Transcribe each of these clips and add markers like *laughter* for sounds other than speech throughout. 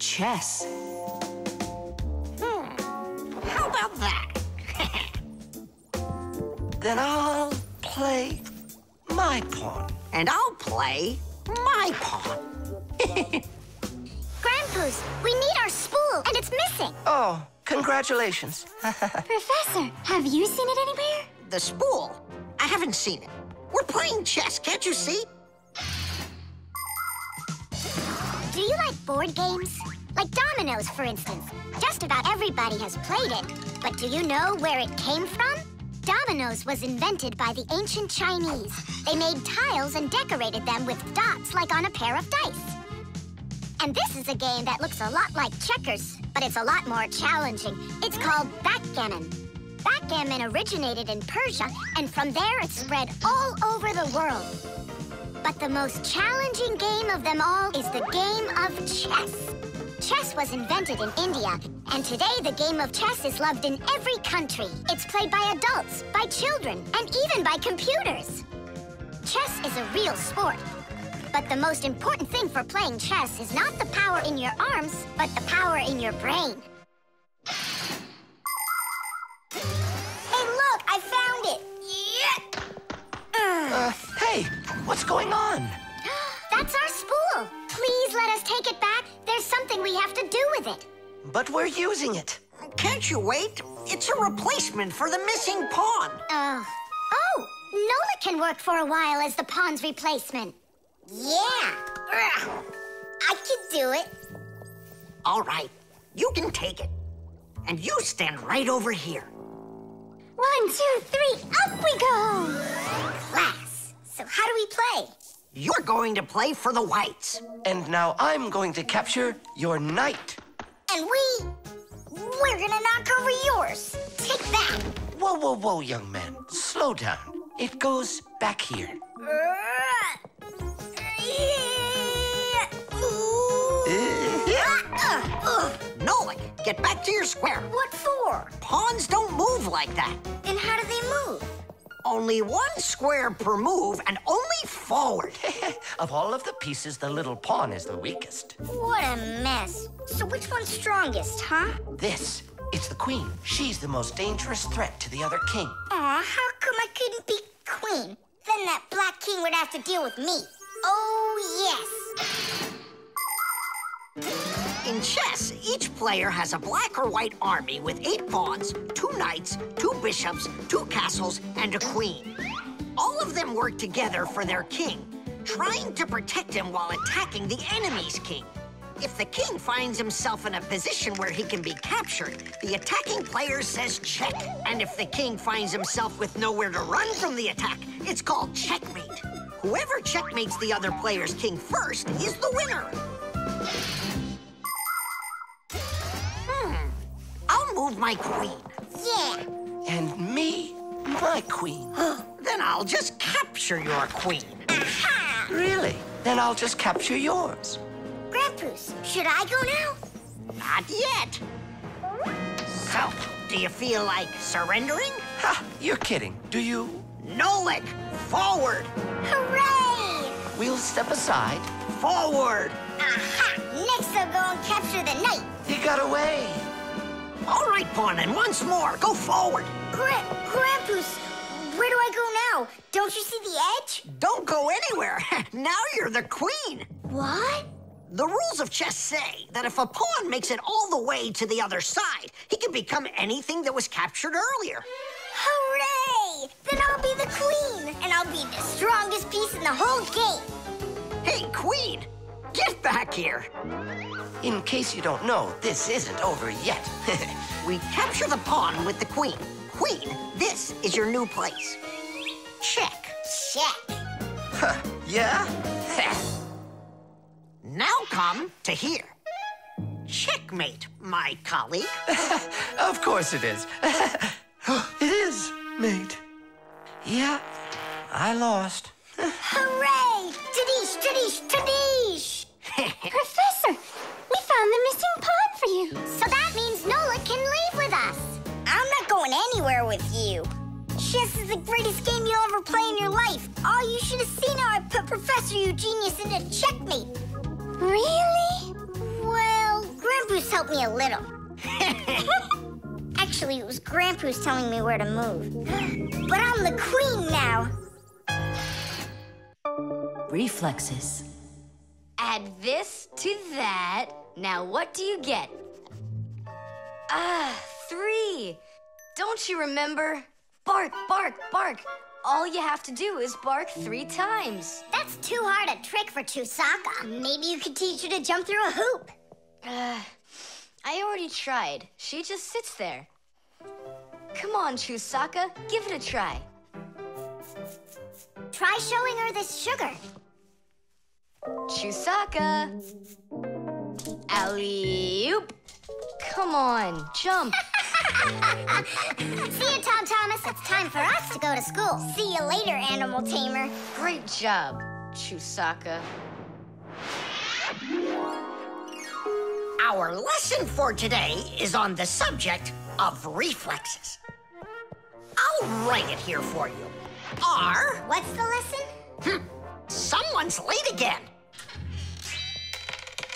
chess. Hmm, how about that? *laughs* Then I'll play my pawn. and I'll play my pawn. *laughs* Grandpus, we need our spool, and it's missing. Oh, congratulations. *laughs* Professor, have you seen it anywhere? The spool? I haven't seen it. We're playing chess, can't you see? Do you like board games? Like dominoes, for instance. Just about everybody has played it. But do you know where it came from? Dominoes was invented by the ancient Chinese. They made tiles and decorated them with dots like on a pair of dice. And this is a game that looks a lot like checkers, but it's a lot more challenging. It's called backgammon. Backgammon originated in Persia, and from there it spread all over the world. But the most challenging game of them all is the game of chess. Chess was invented in India, and today the game of chess is loved in every country. It's played by adults, by children, and even by computers. Chess is a real sport. But the most important thing for playing chess is not the power in your arms, but the power in your brain. What's going on? *gasps* That's our spool. Please let us take it back. There's something we have to do with it. But we're using it. Can't you wait? It's a replacement for the missing pawn. Oh. Oh, Nola can work for a while as the pawn's replacement. Yeah. Ugh. I can do it. All right, you can take it. And you stand right over here. One, two, three, up we go! Class. So how do we play? You're going to play for the whites. And now I'm going to capture your knight. And we... We're gonna knock over yours. Take that. Whoa, whoa, whoa, young man. Slow down. It goes back here. Uh, Nolan, get back to your square. What for? Pawns don't move like that. Then how do they move? Only one square per move and only forward. *laughs* of all of the pieces, the little pawn is the weakest. What a mess. So which one's strongest, huh? This, it's the queen. She's the most dangerous threat to the other king. Aw, how come I couldn't be queen? Then that black king would have to deal with me. Oh, yes. In chess, each player has a black or white army with eight pawns, two knights, two bishops, two castles, and a queen. All of them work together for their king, trying to protect him while attacking the enemy's king. If the king finds himself in a position where he can be captured, the attacking player says check. And if the king finds himself with nowhere to run from the attack, it's called checkmate. Whoever checkmates the other player's king first is the winner. Move my queen. Yeah. And me, my queen. Then I'll just capture your queen. Aha! Really? Then I'll just capture yours. Grandpus, should I go now? Not yet. So, do you feel like surrendering? Ha! You're kidding. Do you? Nolik, forward, Hooray! We'll step aside. forward. Aha! Next I'll go and capture the knight. He got away. All right, Pawn, and once more, go forward. Gra Grandpus, where do I go now? Don't you see the edge? Don't go anywhere. *laughs* now you're the queen. What? The rules of chess say that if a pawn makes it all the way to the other side, he can become anything that was captured earlier. Hooray! Then I'll be the queen, and I'll be the strongest piece in the whole game. Hey, queen, get back here. In case you don't know, this isn't over yet. *laughs* We capture the pawn with the queen. Queen, this is your new place. Check. Check. Huh, yeah? *laughs* Now come to here. Checkmate, my colleague. *laughs* of course it is. it is, mate. Yeah, I lost. Hooray! Tadish, tadish, tadish! *laughs* Professor, we found the missing pawn for you. So that means Nola can leave with us. I'm not going anywhere with you. Chess is the greatest game you'll ever play in your life. Oh, you should have seen how I put Professor Eugenius into checkmate. Really? Well, Grandpus helped me a little. *laughs* Actually, it was Grandpus telling me where to move. *gasps* But I'm the queen now. Reflexes. Add this to that. Now what do you get? Ah, three. Don't you remember? Bark, bark, bark. All you have to do is bark three times. That's too hard a trick for Chusaka. Maybe you could teach her to jump through a hoop. Uh, I already tried. She just sits there. Come on, Chusaka, give it a try. Try showing her this sugar. Chusaka. Alley-oop. Come on, jump. *laughs* See you, Tom Thomas. It's time for us to go to school. See you later, animal tamer. Great job, Chusaka. Our lesson for today is on the subject of reflexes. I'll write it here for you. R. What's the lesson? Hmm, someone's late again.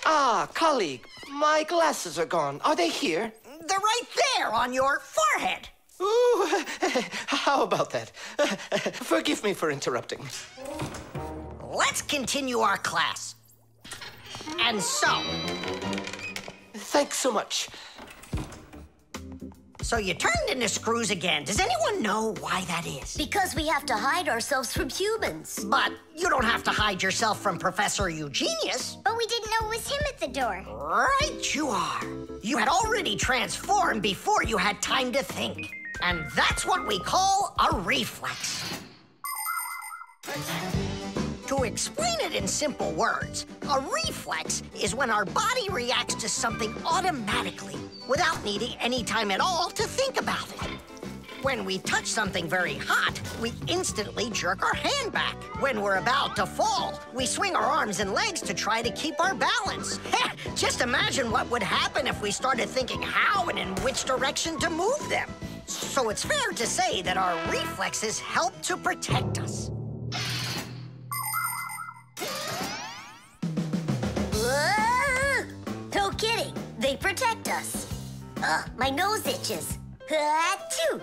Ah, colleague, my glasses are gone. Are they here? They're right there on your forehead. Ooh, *laughs* how about that? *laughs* Forgive me for interrupting. Let's continue our class. And so, Thanks so much. So you turned into screws again. Does anyone know why that is? Because we have to hide ourselves from humans. But you don't have to hide yourself from Professor Eugenius. But we didn't know it was him at the door. Right you are. You had already transformed before you had time to think. And that's what we call a reflex. To explain it in simple words, a reflex is when our body reacts to something automatically without needing any time at all to think about it. When we touch something very hot, we instantly jerk our hand back. When we're about to fall, we swing our arms and legs to try to keep our balance. *laughs* Just imagine what would happen if we started thinking how and in which direction to move them. So it's fair to say that our reflexes help to protect us. Ugh, my nose itches. Achoo!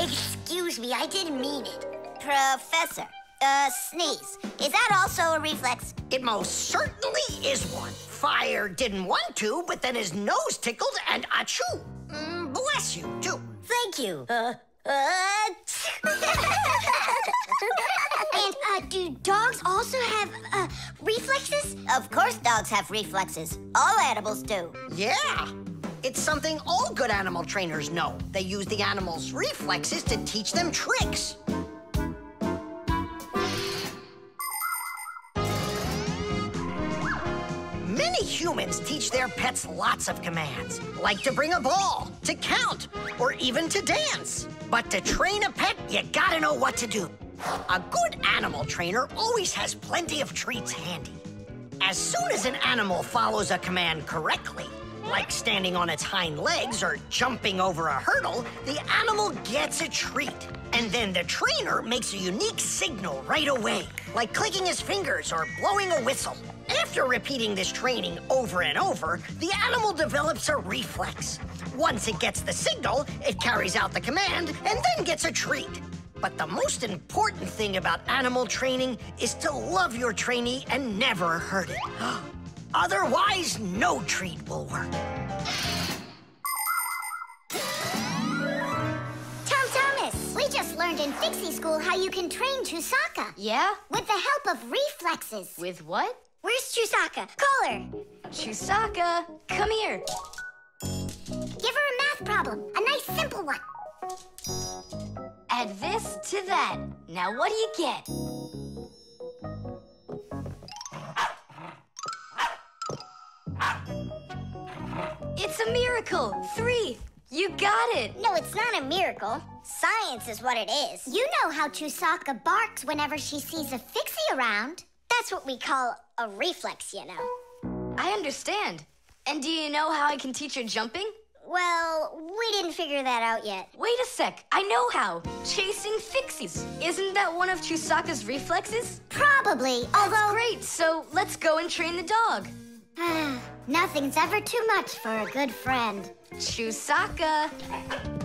Excuse me, I didn't mean it. Professor, uh, sneeze. Is that also a reflex? It most certainly is one. Fire didn't want to, but then his nose tickled and achoo. Mm, bless you, too. Thank you. Uh, uh, *laughs* And, uh, do dogs also have, uh, reflexes? Of course dogs have reflexes. All animals do. Yeah. It's something all good animal trainers know. They use the animal's reflexes to teach them tricks. Many humans teach their pets lots of commands, like to bring a ball, to count, or even to dance. But to train a pet, you gotta know what to do. A good animal trainer always has plenty of treats handy. As soon as an animal follows a command correctly, like standing on its hind legs or jumping over a hurdle, the animal gets a treat. And then the trainer makes a unique signal right away, like clicking his fingers or blowing a whistle. After repeating this training over and over, the animal develops a reflex. Once it gets the signal, it carries out the command and then gets a treat. But the most important thing about animal training is to love your trainee and never hurt it. *gasps* *gasps* Otherwise, no treat will work. Tom Thomas, we just learned in Fixie School how you can train Chusaka. Yeah? With the help of reflexes. With what? Where's Chusaka? Call her. Chusaka, come here. Give her a math problem. A nice simple one. Add this to that. Now what do you get? It's a miracle! Three! You got it! No, it's not a miracle. Science is what it is. You know how Chusaka barks whenever she sees a fixie around. That's what we call a reflex, you know. I understand. And do you know how I can teach her jumping? Well, we didn't figure that out yet. Wait a sec, I know how. Chasing fixies. Isn't that one of Chusaka's reflexes? Probably, That's although... great, so let's go and train the dog. *sighs* Nothing's ever too much for a good friend. Chusaka. *sighs*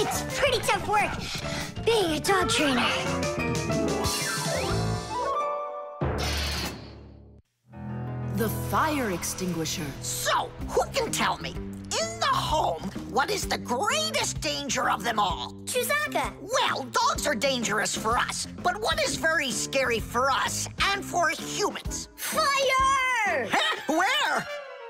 It's pretty tough work being a dog trainer. The fire extinguisher. So, who can tell me, in the home, what is the greatest danger of them all? Chusaka. Well, dogs are dangerous for us, but what is very scary for us and for humans? Fire! Huh? Where?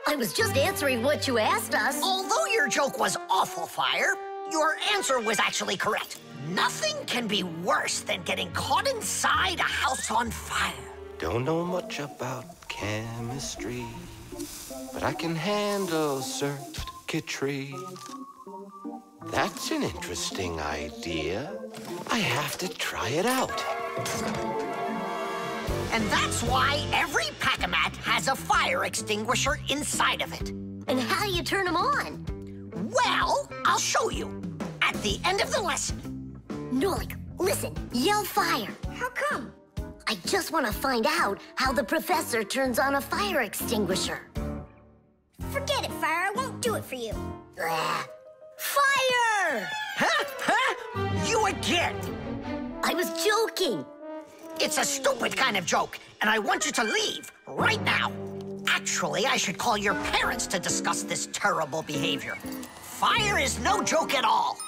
I was just answering what you asked us. Although your joke was awful, Fire, your answer was actually correct. Nothing can be worse than getting caught inside a house on fire. Don't know much about chemistry, but I can handle circuitry. That's an interesting idea. I have to try it out. And that's why every Pack-A-Mat has a fire extinguisher inside of it. And how do you turn them on? Well, I'll show you. At the end of the lesson. Nolik, listen, yell fire. How come? I just want to find out how the professor turns on a fire extinguisher. Forget it, Fire. I won't do it for you. Fire! Huh? Huh? You again. I was joking. It's a stupid kind of joke, and I want you to leave right now. Actually, I should call your parents to discuss this terrible behavior. Fire is no joke at all.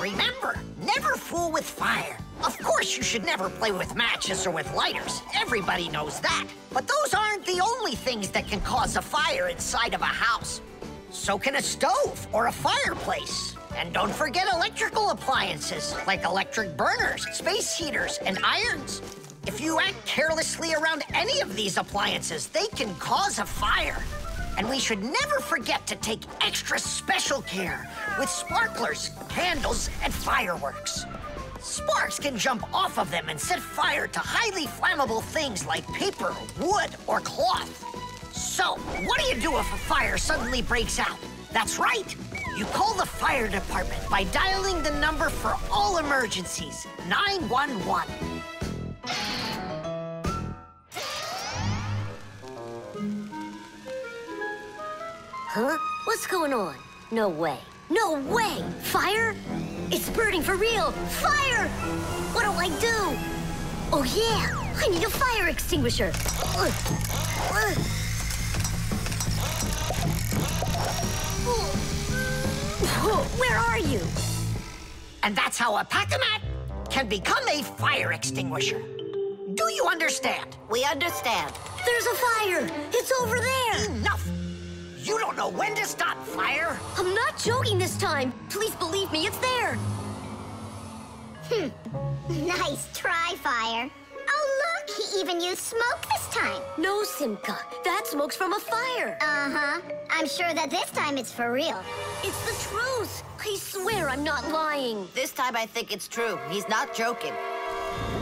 Remember, never fool with fire. Of course, you should never play with matches or with lighters. Everybody knows that. But those aren't the only things that can cause a fire inside of a house. So can a stove or a fireplace. And don't forget electrical appliances like electric burners, space heaters, and irons. If you act carelessly around any of these appliances, they can cause a fire. And we should never forget to take extra special care with sparklers, candles, and fireworks. Sparks can jump off of them and set fire to highly flammable things like paper, wood, or cloth. So, what do you do if a fire suddenly breaks out? That's right. You call the fire department by dialing the number for all emergencies 911. Huh? What's going on? No way. No way! Fire? It's burning for real! Fire! What do I do? Oh, yeah! I need a fire extinguisher! Ugh. Ugh. Where are you? And that's how a Pack-A-Mat can become a fire extinguisher. Do you understand? We understand. There's a fire! It's over there! Enough! You don't know when to stop fire? I'm not joking this time. Please believe me, it's there. Hmm. Nice try, Fire. Oh, look, he even used smoke this time. No, Simka. That smoke's from a fire. Uh-huh. I'm sure that this time it's for real. It's the truth. I swear I'm not lying. This time I think it's true. He's not joking.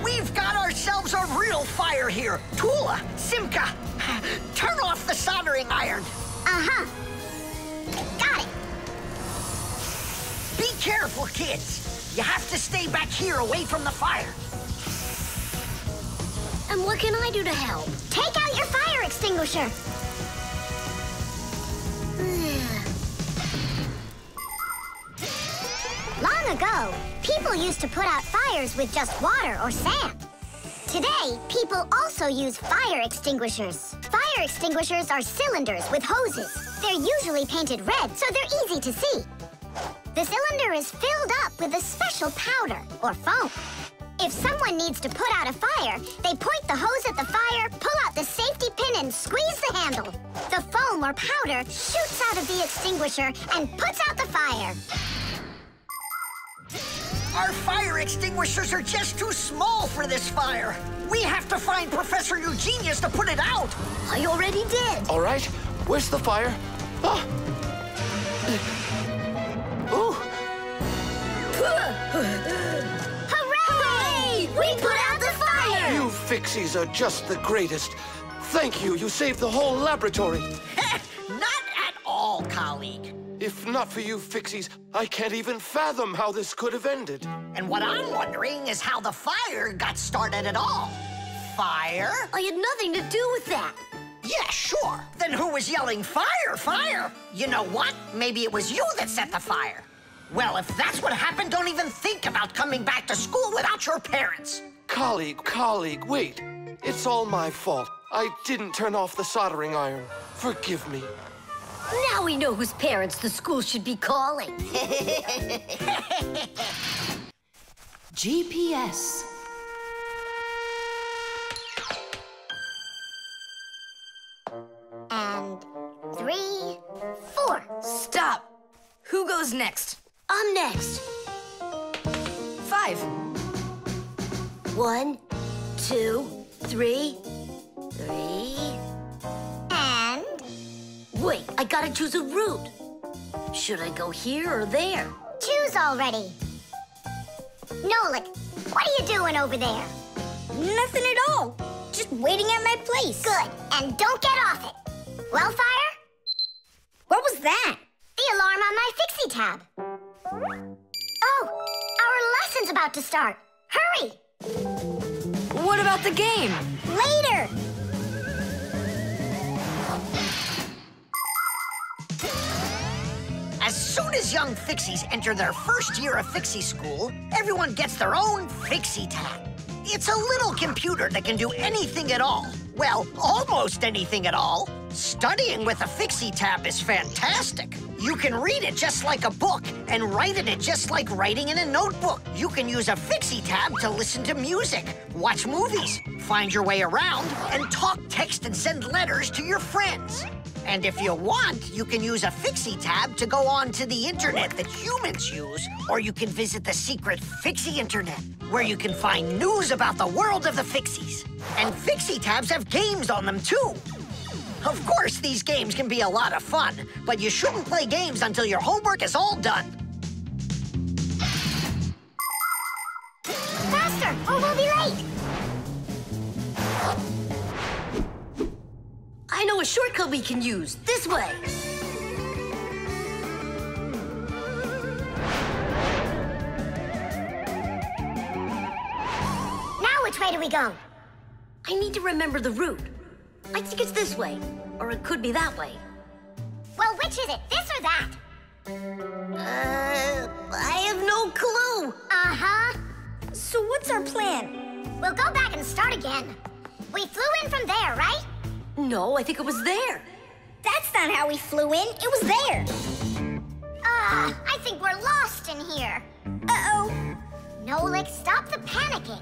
We've got ourselves a real fire here. Tula, Simka, *sighs* turn off the soldering iron. Uh-huh. Got it. Be careful, kids. You have to stay back here away from the fire. And what can I do to help? Take out your fire extinguisher. *sighs* Long ago, people used to put out fires with just water or sand. Today, people also use fire extinguishers. Fire extinguishers are cylinders with hoses. They're usually painted red, so they're easy to see. The cylinder is filled up with a special powder or foam. If someone needs to put out a fire, they point the hose at the fire, pull out the safety pin, and squeeze the handle. The foam or powder shoots out of the extinguisher and puts out the fire. Our fire extinguishers are just too small for this fire. We have to find Professor Eugenius to put it out. I already did. All right, where's the fire? Ah! Ooh, Hooray! We put out the fire! you fixies are just the greatest. Thank you, you saved the whole laboratory. *laughs* Not at all, colleague. If not for you Fixies, I can't even fathom how this could have ended. And what I'm wondering is how the fire got started at all. Fire? I had nothing to do with that. Yeah, sure. Then who was yelling, fire, fire? You know what? Maybe it was you that set the fire. Well, if that's what happened, don't even think about coming back to school without your parents. Colleague, colleague, wait. It's all my fault. I didn't turn off the soldering iron. Forgive me. Now we know whose parents the school should be calling. *laughs* GPS. And three, four. Stop. Who goes next? I'm next. Five. One, two, three, three. I gotta choose a route. Should I go here or there? choose already. Nolik, what are you doing over there? Nothing at all. Just waiting at my place. Good, and don't get off it. Well, Fire? What was that? The alarm on my Fixie tab. Oh, our lesson's about to start. Hurry! What about the game? Later. Soon as young Fixies enter their first year of Fixie school, everyone gets their own Fixie tab. It's a little computer that can do anything at all. Well, almost anything at all. Studying with a Fixie tab is fantastic. You can read it just like a book and write in it just like writing in a notebook. You can use a Fixie tab to listen to music, watch movies, find your way around, and talk, text, and send letters to your friends. And if you want, you can use a Fixie tab to go on to the internet that humans use, or you can visit the secret Fixie internet, where you can find news about the world of the Fixies. And Fixie tabs have games on them too. Of course, these games can be a lot of fun, but you shouldn't play games until your homework is all done. I know a shortcut we can use. This way. Now which way do we go? I need to remember the route. I think it's this way, or it could be that way. Well, which is it, this or that? Uh, I have no clue. Uh-huh. So what's our plan? We'll go back and start again. We flew in from there, right? No, I think it was there. That's not how we flew in. It was there. Uh, I think we're lost in here. Uh-oh. Nolik, stop the panicking.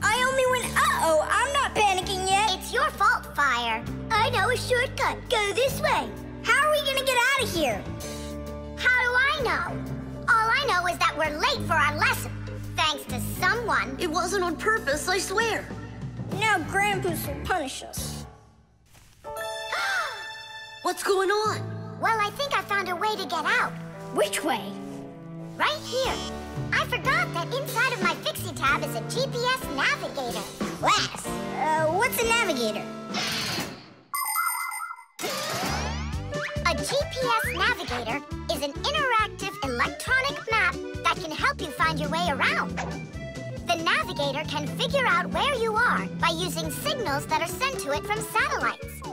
I only went uh-oh. I'm not panicking yet. It's your fault, Fire. I know a shortcut. Go this way. How are we gonna get out of here? How do I know? All I know is that we're late for our lesson. Thanks to someone. It wasn't on purpose, I swear. Now Grandpus will punish us. What's going on? Well, I think I found a way to get out. Which way? Right here. I forgot that inside of my Fixie tab is a GPS navigator. Class. Uh, what's a navigator? A GPS navigator is an interactive electronic map that can help you find your way around. The navigator can figure out where you are by using signals that are sent to it from satellites.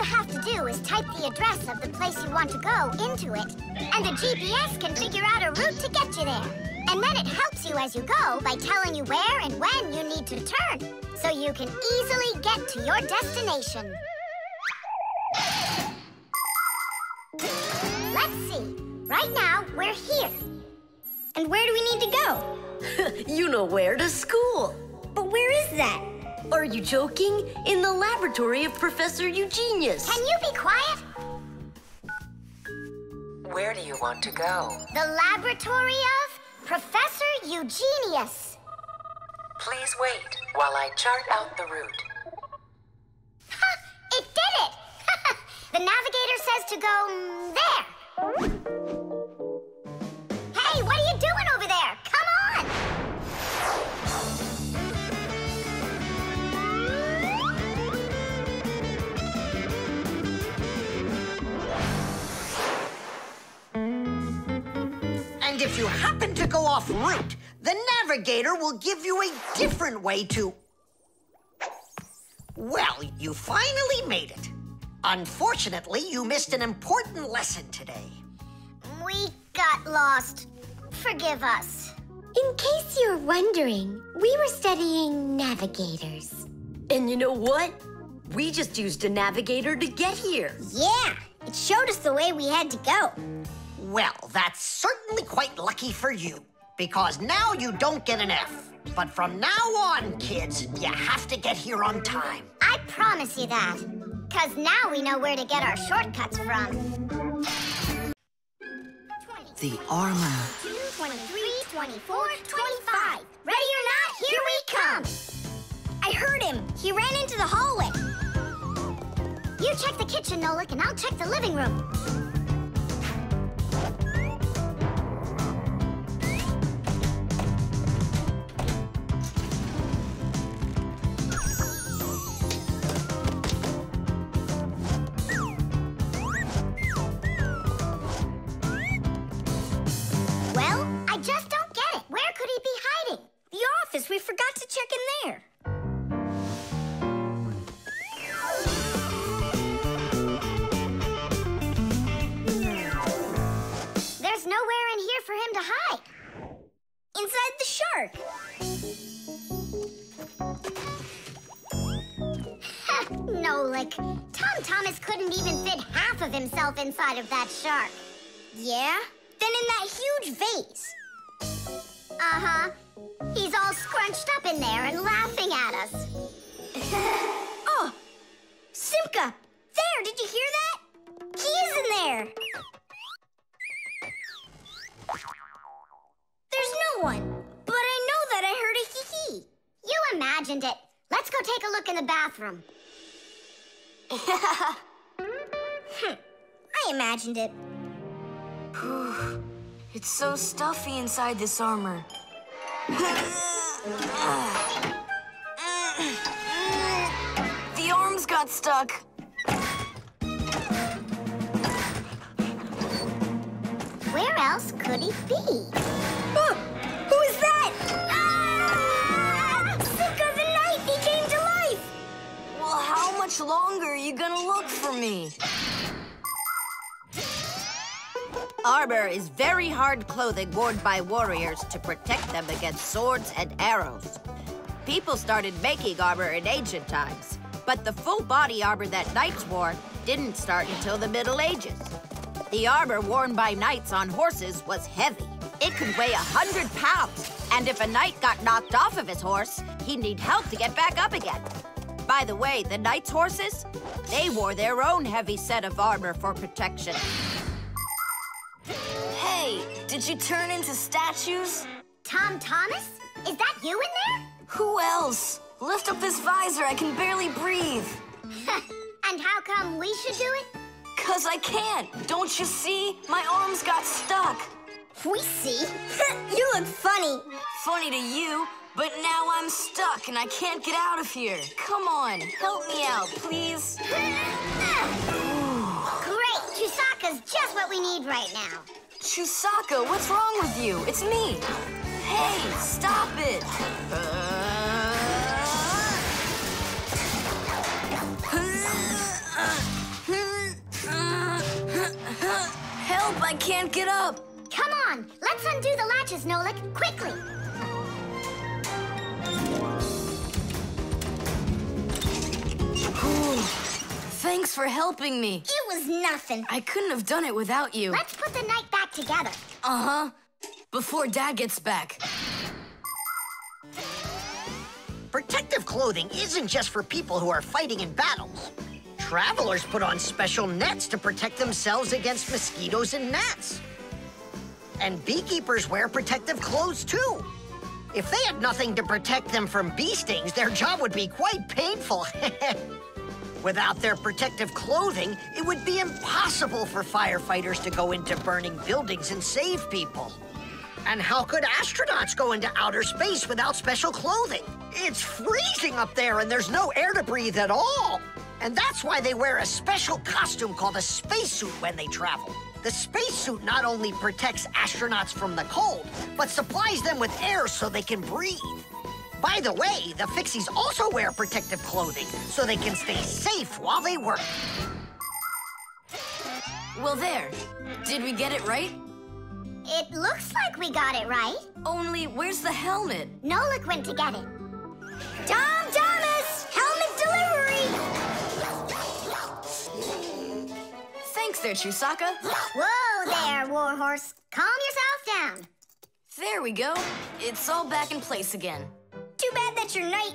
All you have to do is type the address of the place you want to go into it, and the GPS can figure out a route to get you there. And then it helps you as you go by telling you where and when you need to turn, so you can easily get to your destination. Let's see. Right now, we're here. And where do we need to go? *laughs* you know where to school. But where is that? Are you joking? In the laboratory of Professor Eugenius. Can you be quiet? Where do you want to go? The laboratory of Professor Eugenius. Please wait while I chart out the route. Ha! It did it! *laughs* the navigator says to go there. And if you happen to go off route, the navigator will give you a different way to. Well, you finally made it. Unfortunately, you missed an important lesson today. We got lost. Forgive us. In case you're wondering, we were studying navigators. And you know what? We just used a navigator to get here. Yeah, it showed us the way we had to go. Well, that's certainly quite lucky for you, because now you don't get an F. But from now on, kids, you have to get here on time. I promise you that. Because now we know where to get our shortcuts from. The armor. 23, 24, 25. Ready or not, here we come. I heard him. He ran into the hallway. You check the kitchen, Nolik, and I'll check the living room. Inside of that shark. Yeah? Imagined it. It's so stuffy inside this armor. the arms got stuck. Where else could he be? Oh, who is that? Ah! Simka the knife! He came to life! Well, how much longer are you gonna look for me? Armor is very hard clothing worn by warriors to protect them against swords and arrows. People started making armor in ancient times, but the full body armor that knights wore didn't start until the Middle Ages. The armor worn by knights on horses was heavy. It could weigh a hundred pounds, and if a knight got knocked off of his horse, he'd need help to get back up again. By the way, the knights' horses, they wore their own heavy set of armor for protection. Hey, did you turn into statues? Tom Thomas? Is that you in there? Who else? Lift up this visor, I can barely breathe. *laughs* and how come we should do it? Cause I can't. Don't you see? My arms got stuck. We see. *laughs* you look funny. Funny to you, but now I'm stuck and I can't get out of here. Come on, help me out, please. *laughs* Just what we need right now. Chusaka, what's wrong with you? It's me. Hey, stop it. Help, I can't get up. Come on, let's undo the latches, Nolik, quickly. Thanks for helping me. It was nothing. I couldn't have done it without you. Let's put the knight back together. Uh-huh. Before Dad gets back. Protective clothing isn't just for people who are fighting in battles. Travelers put on special nets to protect themselves against mosquitoes and gnats. And beekeepers wear protective clothes too. If they had nothing to protect them from bee stings, their job would be quite painful. *laughs* Without their protective clothing, it would be impossible for firefighters to go into burning buildings and save people. And how could astronauts go into outer space without special clothing? It's freezing up there and there's no air to breathe at all. And that's why they wear a special costume called a spacesuit when they travel. The spacesuit not only protects astronauts from the cold, but supplies them with air so they can breathe. By the way, the Fixies also wear protective clothing so they can stay safe while they work. Well, there. Did we get it right? It looks like we got it right. Only, where's the helmet? Nolik went to get it. Tom Thomas, helmet delivery! Thanks there, Chusaka. Whoa there, Warhorse. Calm yourself down. There we go. It's all back in place again. Too bad that your knight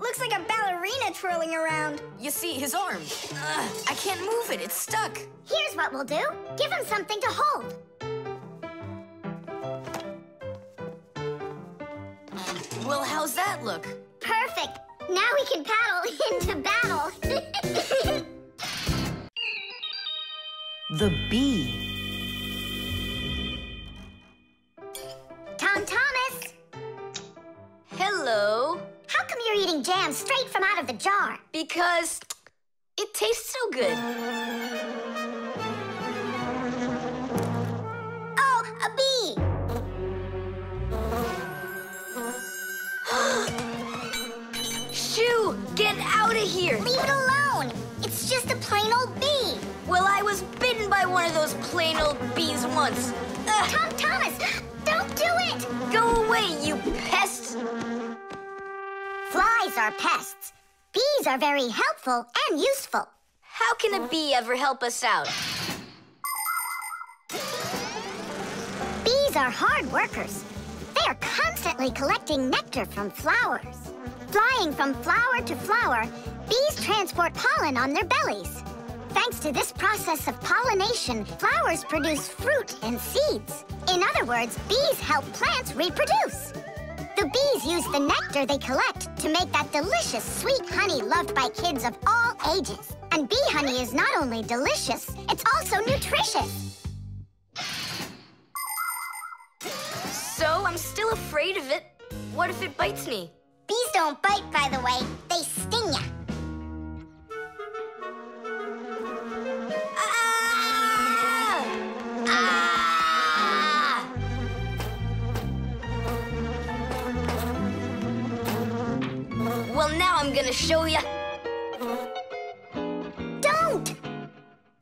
looks like a ballerina twirling around. You see, his arm. Ugh, I can't move it. It's stuck. Here's what we'll do. Give him something to hold. Well, how's that look? Perfect. Now we can paddle *laughs* into battle. The bee. Tom jam straight from out of the jar? Because it tastes so good. Oh, a bee. *gasps* Shoo, get out of here. Leave it alone. It's just a plain old bee. Well, I was bitten by one of those plain old bees once. Ugh, Tom Thomas, *gasps* don't do it. go away, you pest. Flies are pests. Bees are very helpful and useful. How can a bee ever help us out? Bees are hard workers. They are constantly collecting nectar from flowers. Flying from flower to flower, bees transport pollen on their bellies. Thanks to this process of pollination, flowers produce fruit and seeds. In other words, bees help plants reproduce. The bees use the nectar they collect to make that delicious sweet honey loved by kids of all ages. And bee honey is not only delicious, it's also nutritious. So I'm still afraid of it. What if it bites me? Bees don't bite, by the way. They sting ya. Gonna show ya. Don't!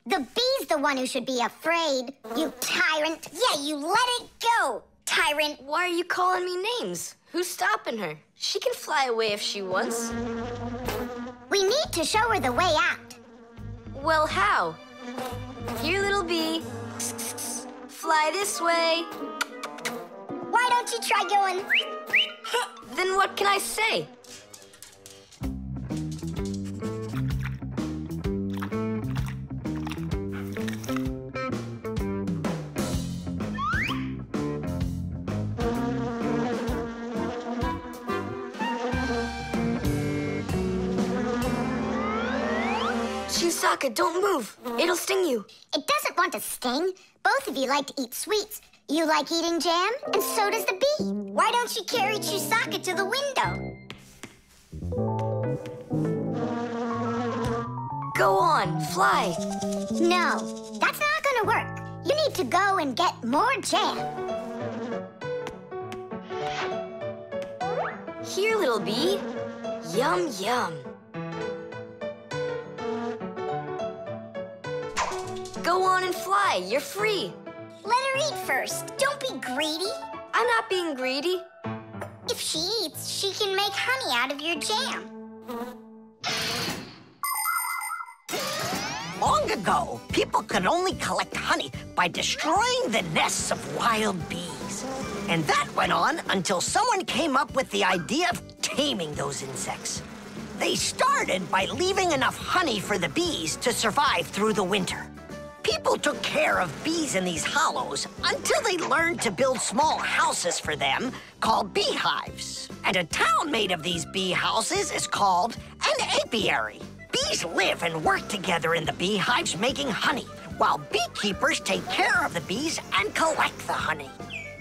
The bee's the one who should be afraid, you tyrant. Yeah, you let it go, tyrant. Why are you calling me names? Who's stopping her? She can fly away if she wants. We need to show her the way out. Well, how? Here, little bee. Fly this way. Why don't you try going? Then what can I say? Chusaka, don't move. It'll sting you. It doesn't want to sting. Both of you like to eat sweets. You like eating jam, and so does the bee. Why don't you carry Chusaka to the window? Go on, fly. No, that's not gonna work. You need to go and get more jam. Here, little bee. Yum, yum. Go on and fly. You're free. Let her eat first. Don't be greedy. I'm not being greedy. If she eats, she can make honey out of your jam. Long ago, people could only collect honey by destroying the nests of wild bees. And that went on until someone came up with the idea of taming those insects. They started by leaving enough honey for the bees to survive through the winter. People took care of bees in these hollows until they learned to build small houses for them called beehives. And a town made of these bee houses is called an apiary. Bees live and work together in the beehives making honey, while beekeepers take care of the bees and collect the honey.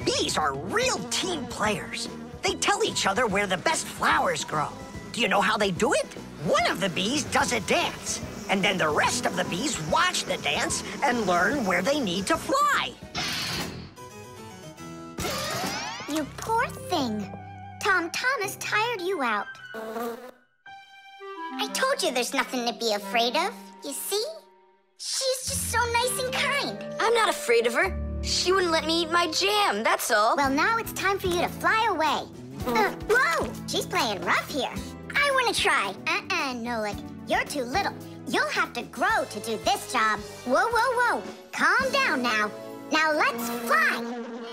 Bees are real team players. They tell each other where the best flowers grow. Do you know how they do it? One of the bees does a dance. And then the rest of the bees watch the dance and learn where they need to fly. You poor thing. Tom Thomas tired you out. I told you there's nothing to be afraid of. You see? She's just so nice and kind. I'm not afraid of her. She wouldn't let me eat my jam, that's all. Well, now it's time for you to fly away. Uh, whoa! She's playing rough here. I want to try. Uh-uh, Nolik. You're too little. You'll have to grow to do this job. Whoa, whoa, whoa. Calm down now. Now let's fly.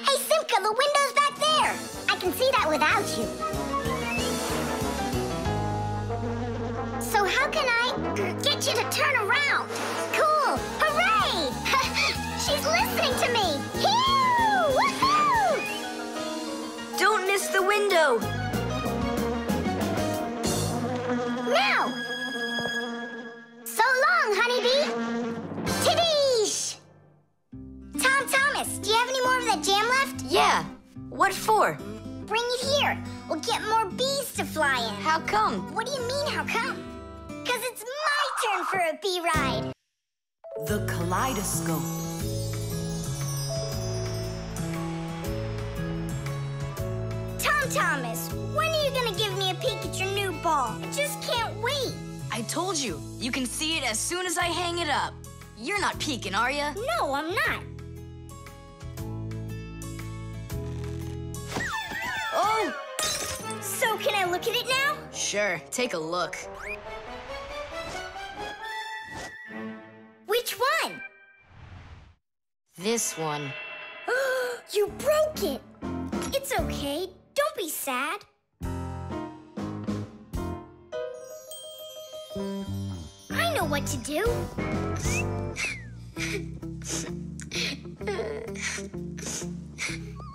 Hey, Simka, the window's back there. I can see that without you. So how can I get you to turn around? Cool! Hooray! *laughs* She's listening to me! Woohoo! Don't miss the window. Now! So long, honeybee! Tiddish! Tom Thomas, do you have any more of that jam left? Yeah. What for? Bring it here. We'll get more bees to fly in. How come? What do you mean, how come? Because it's my turn for a bee ride. The kaleidoscope. Tom Thomas, told you. You can see it as soon as I hang it up. You're not peeking, are you? No, I'm not. Oh, So can I look at it now? sure. Take a look. Which one? This one. *gasps* you broke it. It's okay. Don't be sad. What to do.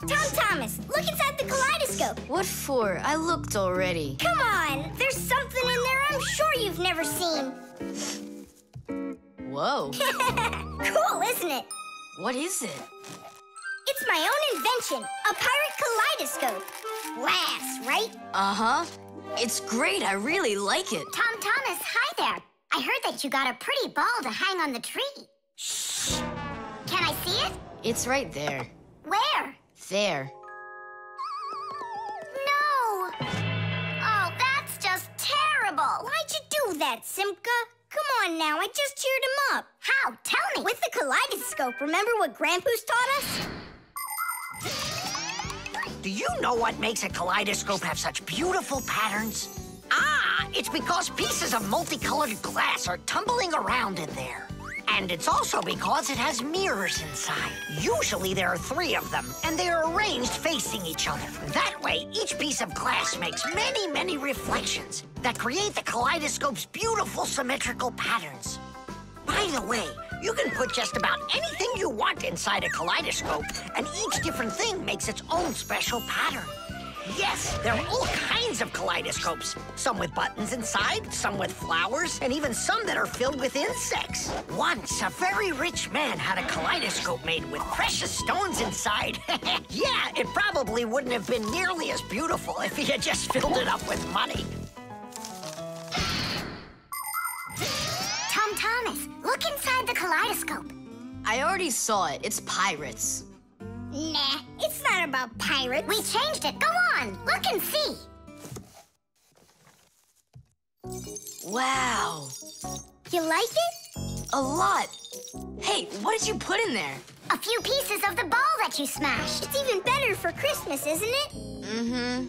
Tom Thomas, look inside the kaleidoscope. What for? I looked already. Come on, there's something in there I'm sure you've never seen. Whoa. *laughs* cool, isn't it? What is it? It's my own invention, a pirate kaleidoscope. Laughs, right? Uh-huh. It's great. I really like it. Tom Thomas, hi there. I heard that you got a pretty ball to hang on the tree. Shh. Can I see it? It's right there. Where? There. No. Oh, that's just terrible. Why'd you do that, Simka? Come on now, I just cheered him up. How? Tell me. With the kaleidoscope, remember what Grandpus taught us? Do you know what makes a kaleidoscope have such beautiful patterns? Ah, it's because pieces of multicolored glass are tumbling around in there. And it's also because it has mirrors inside. Usually there are three of them, and they are arranged facing each other. That way, each piece of glass makes many, many reflections that create the kaleidoscope's beautiful symmetrical patterns. By the way, you can put just about anything you want inside a kaleidoscope, and each different thing makes its own special pattern. Yes, there are all kinds of kaleidoscopes. Some with buttons inside, some with flowers, and even some that are filled with insects. Once, a very rich man had a kaleidoscope made with precious stones inside. *laughs* yeah, it probably wouldn't have been nearly as beautiful if he had just filled it up with money. Tom Thomas, look inside the kaleidoscope. I already saw it. It's pirates. Nah, it's not about pirates. We changed it. Go on, look and see. Wow. You like it? A lot. Hey, what did you put in there? A few pieces of the ball that you smashed. It's even better for Christmas, isn't it? Mm-hmm.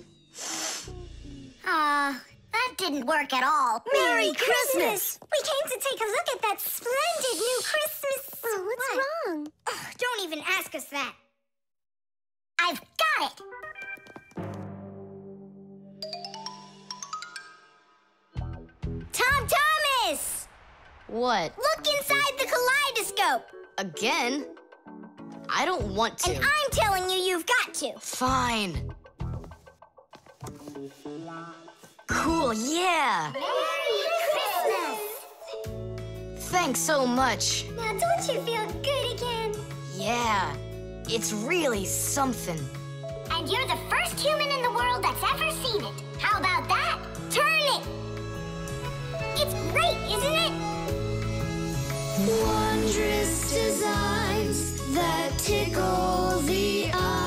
Ah, that didn't work at all. Merry Christmas! We came to take a look at that splendid new Christmas. Oh, what's What? wrong? Ugh, don't even ask us that. I've got it. Tom Thomas! What? Look inside the kaleidoscope. Again? I don't want to. And I'm telling you, you've got to. Fine. Cool, yeah. Merry Christmas! Thanks so much. Now, don't you feel good again? Yeah. It's really something and you're the first human in the world that's ever seen it. How about that? Turn it! It's great, isn't it? Wondrous designs that tickle the eye.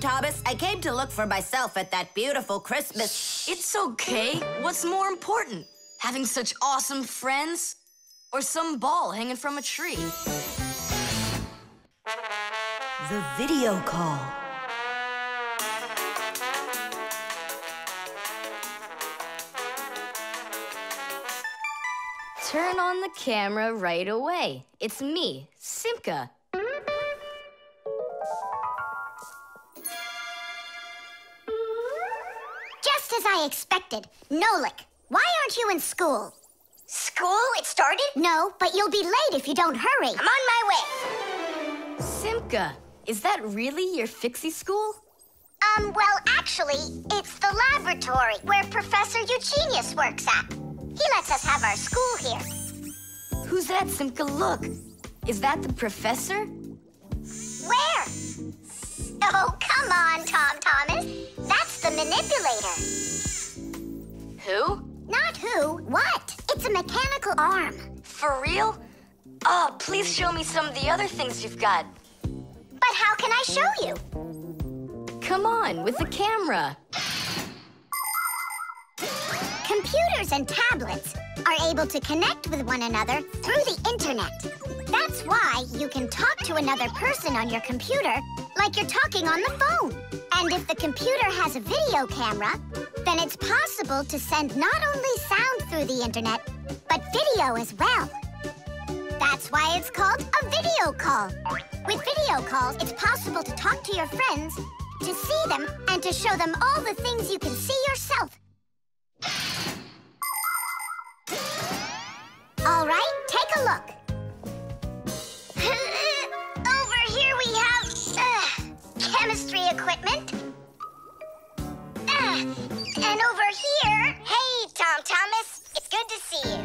Thomas, I came to look for myself at that beautiful Christmas. It's okay. What's more important? Having such awesome friends? Or some ball hanging from a tree? The video call. Turn on the camera right away. It's me, Simka. I expected. Nolik, why aren't you in school? School? It started? No, but you'll be late if you don't hurry. I'm on my way. Simka, is that really your fixie school? Um, well, actually, it's the laboratory where Professor Eugenius works at. He lets us have our school here. Who's that, Simka? Look. Is that the professor? Where? Oh, come on, Tom Thomas. That's the manipulator. Who? Not who, what? It's a mechanical arm. For real? Oh, please show me some of the other things you've got. But how can I show you? Come on, with the camera. Computers and tablets are able to connect with one another through the internet. That's why you can talk to another person on your computer like you're talking on the phone. And if the computer has a video camera, then it's possible to send not only sound through the internet, but video as well. That's why it's called a video call. With video calls, it's possible to talk to your friends, to see them, and to show them all the things you can see yourself. All right, take a look. *laughs* Over here we have uh, chemistry equipment. Uh, and over here, Hey, Tom Thomas. It's good to see you.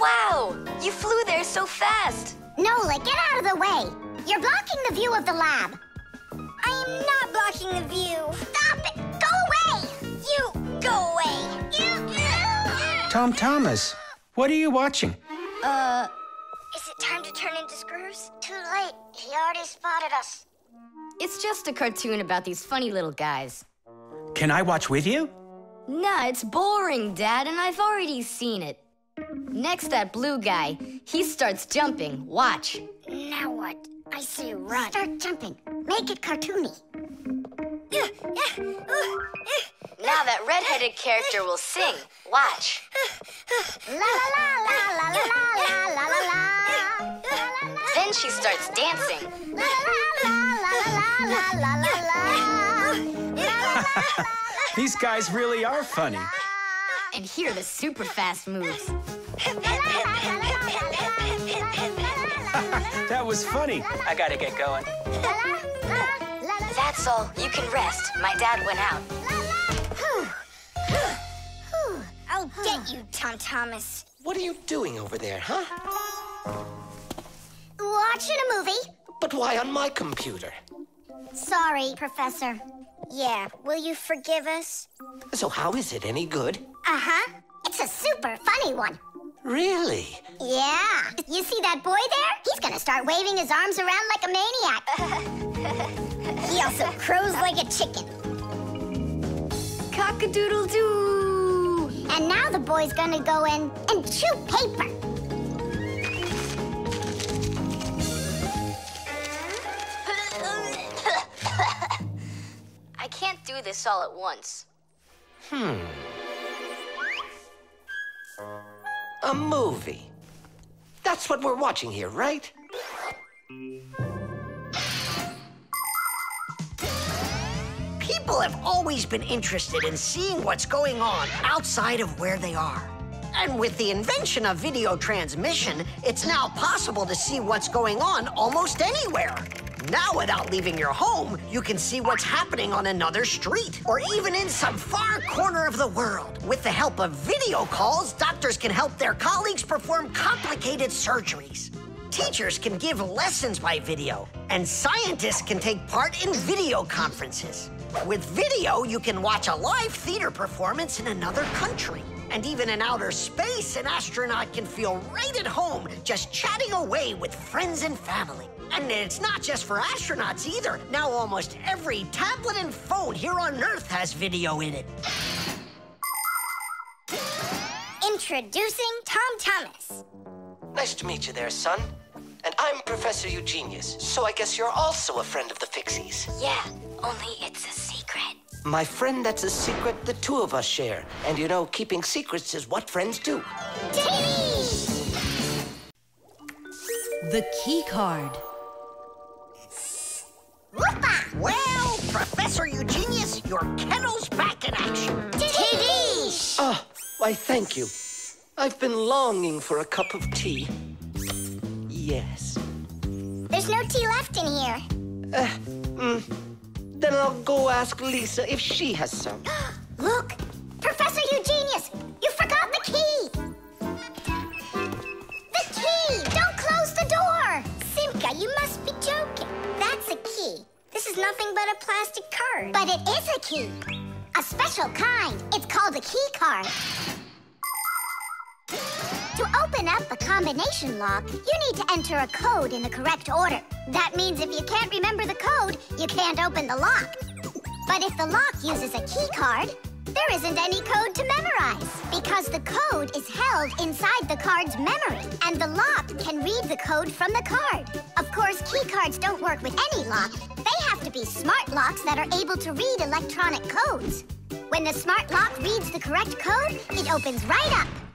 Wow, you flew there so fast. Nola, get out of the way. You're blocking the view of the lab. I am not blocking the view. Stop it! Go away! You go away. You. Tom Thomas, what are you watching? Uh, Is it time to turn into screws? Too late. He already spotted us. it's just a cartoon about these funny little guys. Can I watch with you? Nah, it's boring, Dad, and I've already seen it. Next, that blue guy. He starts jumping. Watch. Now what? I say run. Start jumping. Make it cartoony. Now that redheaded character will sing. Watch. La la la la la la la la la la. Then she starts dancing. La la la la la la la la. These guys really are funny. And here are the super fast moves. That was funny. I gotta get going. That's all. You can rest. My dad went out. I'll get you, Tom Thomas. What are you doing over there, huh? Watching a movie? But why on my computer? Sorry, Professor. Yeah, will you forgive us? So how is it any good? Uh-huh. It's a super funny one. Really? Yeah. You see that boy there? He's gonna start waving his arms around like a maniac. *laughs* He also crows like a chicken. Cock-a-doodle-doo. and now the boy's gonna go in and chew paper. I can't do this all at once. Hmm. A movie. That's what we're watching here, right? People have always been interested in seeing what's going on outside of where they are. And with the invention of video transmission, it's now possible to see what's going on almost anywhere. Now, without leaving your home, you can see what's happening on another street or even in some far corner of the world. With the help of video calls, doctors can help their colleagues perform complicated surgeries. Teachers can give lessons by video, and scientists can take part in video conferences. With video, you can watch a live theater performance in another country. And even in outer space, an astronaut can feel right at home just chatting away with friends and family. And it's not just for astronauts either. Now almost every tablet and phone here on Earth has video in it. Introducing Tom Thomas. Nice to meet you there, son. And I'm Professor Eugenius, so I guess you're also a friend of the Fixies. Yeah, only it's a secret. My friend, that's a secret the two of us share. And you know, keeping secrets is what friends do. The key card. Whoopa! Well, Professor Eugenius, your kennel's back in action. TV! Ah, why, thank you. I've been longing for a cup of tea. Yes. There's no tea left in here. Uh, mm. Then I'll go ask Lisa if she has some. *gasps* Look! Professor Eugenius! You forgot the key! The key! Don't close the door! Simka, you must be joking. That's a key. This is nothing but a plastic card. But it is a key. A special kind. It's called a key card. To open up a combination lock, you need to enter a code in the correct order. That means if you can't remember the code, you can't open the lock. But if the lock uses a key card, there isn't any code to memorize because the code is held inside the card's memory and the lock can read the code from the card. Of course, key cards don't work with any lock. They have to be smart locks that are able to read electronic codes. When the smart lock reads the correct code, it opens right up.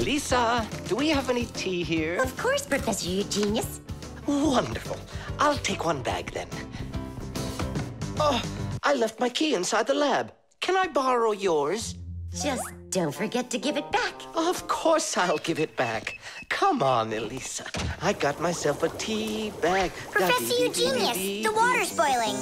Elisa, do we have any tea here? Of course, Professor Eugenius. Wonderful. I'll take one bag then. Oh, I left my key inside the lab. Can I borrow yours? Just don't forget to give it back. Of course I'll give it back. Come on, Elisa. I got myself a tea bag. Professor Eugenius, the water's boiling.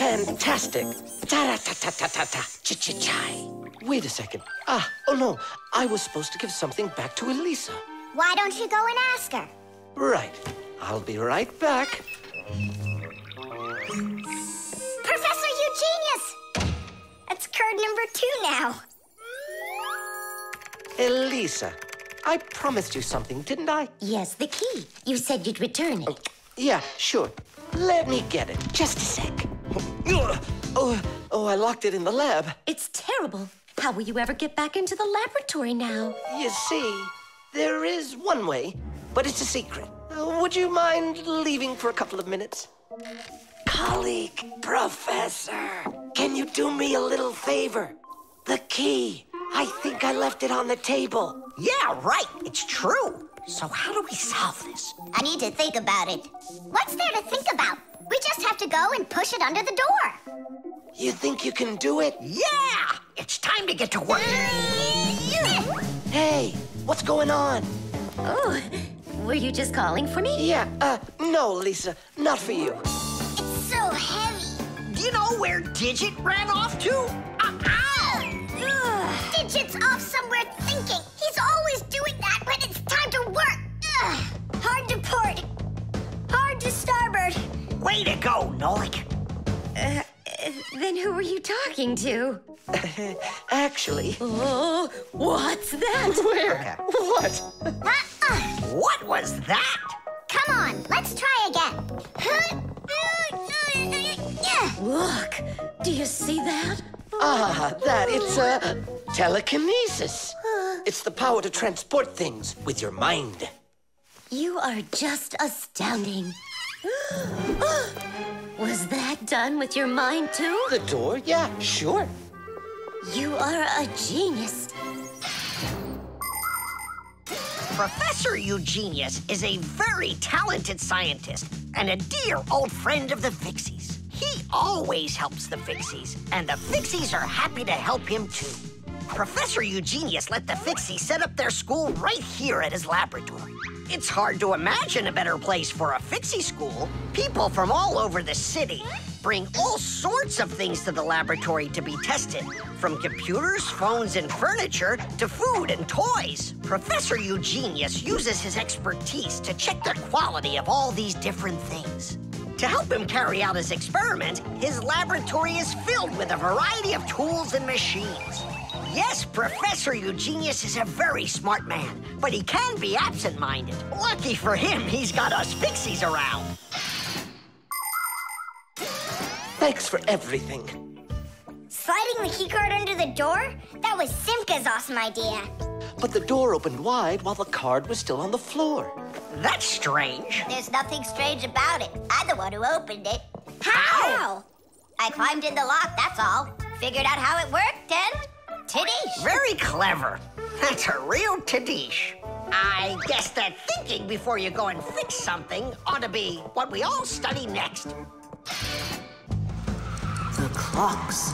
Fantastic. Ta-ra-ta-ta-ta-ta-ta. Ch-ch-chai. Wait a second. Ah, oh no. I was supposed to give something back to Elisa. Why don't you go and ask her? Right. I'll be right back. Professor Eugenius! That's card number two now. Elisa, I promised you something, didn't I? Yes, the key. You said you'd return it. Yeah, sure. Let me get it. Just a sec. Oh, oh, I locked it in the lab. It's terrible. How will you ever get back into the laboratory now? You see, there is one way, but it's a secret. Uh, would you mind leaving for a couple of minutes? Colleague, Professor, can you do me a little favor? The key. I think I left it on the table. Yeah, right. It's true. So how do we solve this? I need to think about it. What's there to think about? We just have to go and push it under the door. You think you can do it? Yeah! It's time to get to work. Hey, what's going on? Oh, were you just calling for me? Yeah, uh, no, Lisa, not for you. It's so heavy. Do you know where Digit ran off to? Uh, ow! Ugh. Digit's off somewhere thinking. He's always doing that when it's time to work. Ugh. Hard to port. Hard to starboard. Way to go, Nolik. Uh, then who were you talking to? *laughs* Actually, Oh, what's that? *laughs* where? *laughs* What? Uh-uh. What was that? Come on, let's try again. Look, do you see that? Ah, that, it's, uh, telekinesis. It's the power to transport things with your mind. You are just astounding. *gasps* Was that done with your mind too? The door? Yeah, sure. You are a genius. Professor Eugenius is a very talented scientist and a dear old friend of the Fixies. He always helps the Fixies, and the Fixies are happy to help him too. Professor Eugenius let the Fixies set up their school right here at his laboratory. It's hard to imagine a better place for a Fixie school. People from all over the city bring all sorts of things to the laboratory to be tested, from computers, phones, and furniture to food and toys. Professor Eugenius uses his expertise to check the quality of all these different things. To help him carry out his experiment, his laboratory is filled with a variety of tools and machines. Yes, Professor Eugenius is a very smart man, but he can be absent-minded. Lucky for him, he's got us Fixies around. Thanks for everything. Sliding the keycard under the door? That was Simka's awesome idea. But the door opened wide while the card was still on the floor. That's strange. There's nothing strange about it. I'm the one who opened it. How? I climbed in the lock, that's all. Figured out how it worked, and Tidish. Very clever. That's a real Tadish. I guess that thinking before you go and fix something ought to be what we all study next. The clocks.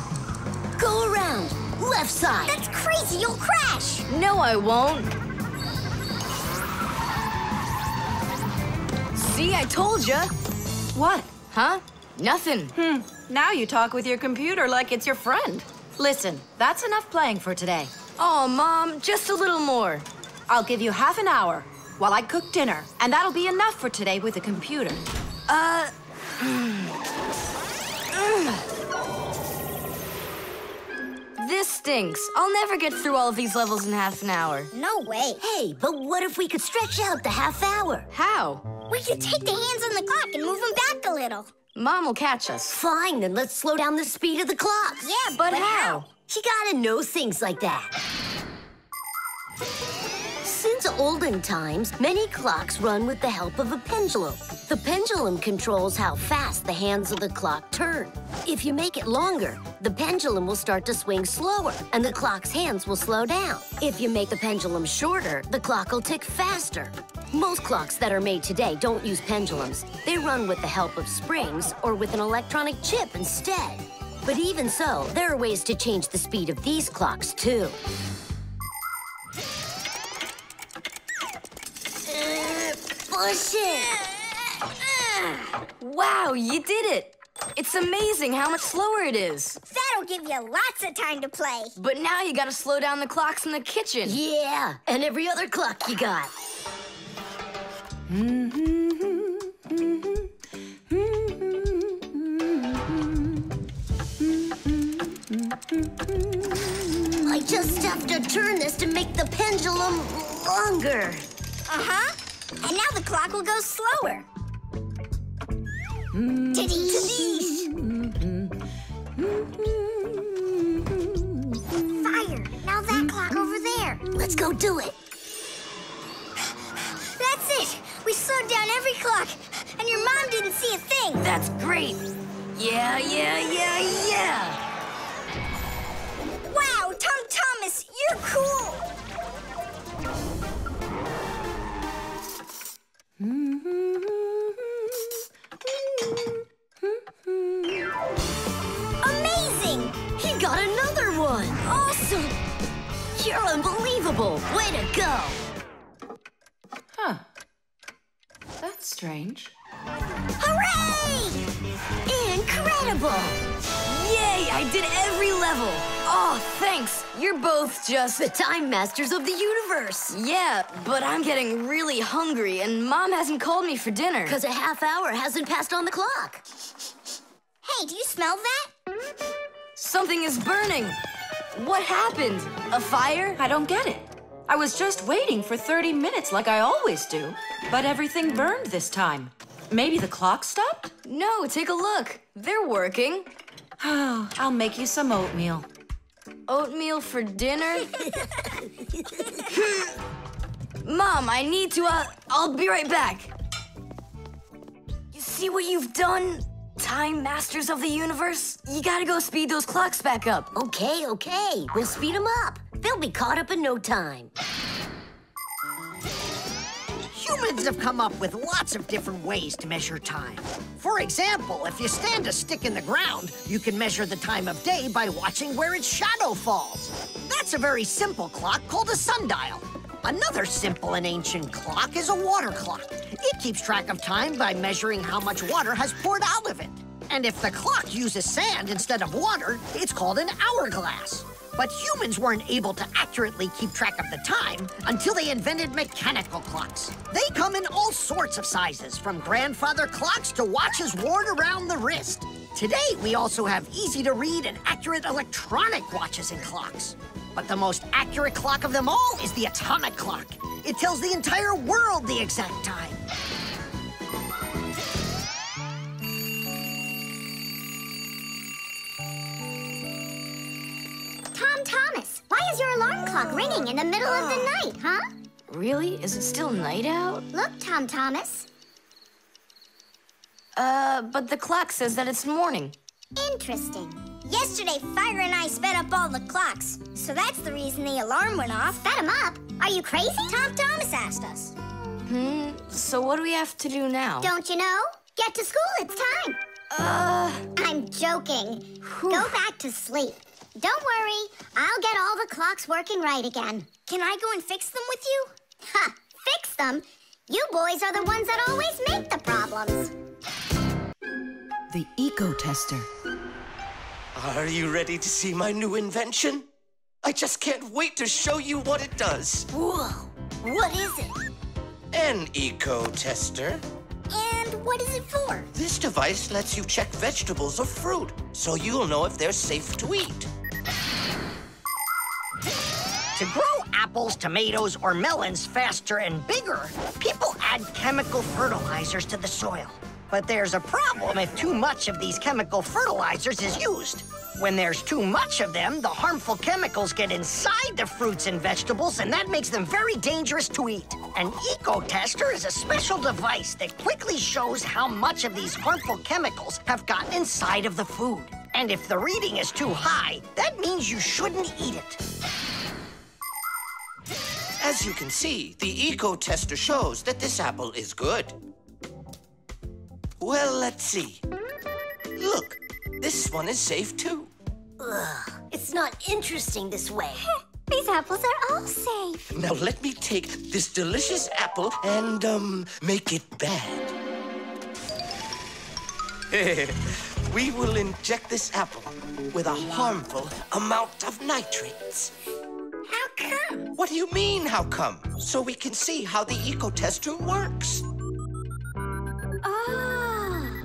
Go around. Left side. That's crazy, you'll crash. No, I won't. See, I told you. What? Huh? Nothing. Hmm. Now you talk with your computer like it's your friend. Listen, that's enough playing for today. Oh, Mom, just a little more. I'll give you half an hour while I cook dinner, and that'll be enough for today with a computer. Uh. *clears throat* This stinks. I'll never get through all of these levels in half an hour. No way. Hey, but what if we could stretch out the half hour? How? We could take the hands on the clock and move them back a little. Mom will catch us. Fine, then let's slow down the speed of the clock. Yeah, But how? You gotta know things like that. Since olden times, many clocks run with the help of a pendulum. The pendulum controls how fast the hands of the clock turn. If you make it longer, the pendulum will start to swing slower, and the clock's hands will slow down. If you make the pendulum shorter, the clock will tick faster. Most clocks that are made today don't use pendulums. They run with the help of springs or with an electronic chip instead. But even so, there are ways to change the speed of these clocks, too. Push it! Wow, you did it! It's amazing how much slower it is. That'll give you lots of time to play. But now you gotta slow down the clocks in the kitchen. Yeah, and every other clock you got. I just have to turn this to make the pendulum longer. Uh-huh. And now the clock will go slower. Tadee! Fire! Now that clock over there. Let's go do it. That's it! We slowed down every clock, and your mom didn't see a thing. That's great. Yeah, yeah, yeah, yeah. Wow, Tom Thomas, you're cool! Amazing! He got another one. Awesome! You're unbelievable. Way to go. Huh. That's strange. Hooray! Incredible. Yay, I did every level. Oh, thanks. You're both just. The time masters of the universe. Yeah, but I'm getting really hungry, and Mom hasn't called me for dinner. Because a half hour hasn't passed on the clock. Hey, do you smell that? Something is burning. What happened? A fire? I don't get it. I was just waiting for 30 minutes like I always do, but everything burned this time. Maybe the clock stopped? No, take a look. They're working. Oh, *sighs* I'll make you some oatmeal. Oatmeal for dinner? *laughs* Mom, I need to, uh, I'll be right back. You see what you've done? Time Masters of the Universe? You gotta go speed those clocks back up. Okay, okay. We'll speed them up. They'll be caught up in no time. Humans have come up with lots of different ways to measure time. For example, if you stand a stick in the ground, you can measure the time of day by watching where its shadow falls. That's a very simple clock called a sundial. Another simple and ancient clock is a water clock. It keeps track of time by measuring how much water has poured out of it. And if the clock uses sand instead of water, it's called an hourglass. But humans weren't able to accurately keep track of the time until they invented mechanical clocks. They come in all sorts of sizes, from grandfather clocks to watches worn around the wrist. Today, we also have easy to read and accurate electronic watches and clocks. But the most accurate clock of them all is the atomic clock. It tells the entire world the exact time. Tom Thomas, why is your alarm clock ringing in the middle of the night, huh? Really? Is it still night out? Look, Tom Thomas. Uh, but the clock says that it's morning. Interesting. Yesterday, Fire and I sped up all the clocks. So that's the reason the alarm went off. Sped him up? Are you crazy? Tom Thomas asked us. Hmm, so what do we have to do now? Don't you know? Get to school, it's time. Uh... I'm joking. Go back to sleep. Don't worry, I'll get all the clocks working right again. Can I go and fix them with you? Ha! Fix them? You boys are the ones that always make the problems. The Eco Tester. Are you ready to see my new invention? I just can't wait to show you what it does. Whoa! What is it? An eco tester. And what is it for? This device lets you check vegetables or fruit, so you'll know if they're safe to eat. To grow apples, tomatoes, or melons faster and bigger, people add chemical fertilizers to the soil. But there's a problem if too much of these chemical fertilizers is used. When there's too much of them, the harmful chemicals get inside the fruits and vegetables, and that makes them very dangerous to eat. An eco-tester is a special device that quickly shows how much of these harmful chemicals have gotten inside of the food. And if the reading is too high, that means you shouldn't eat it. As you can see, the eco tester shows that this apple is good. Well, let's see. Look, this one is safe too. Ugh, it's not interesting this way. *laughs* These apples are all safe. Now let me take this delicious apple and, um, make it bad. *laughs* we will inject this apple with a harmful amount of nitrates. How come? What do you mean, how come? So we can see how the eco tester works. Ah.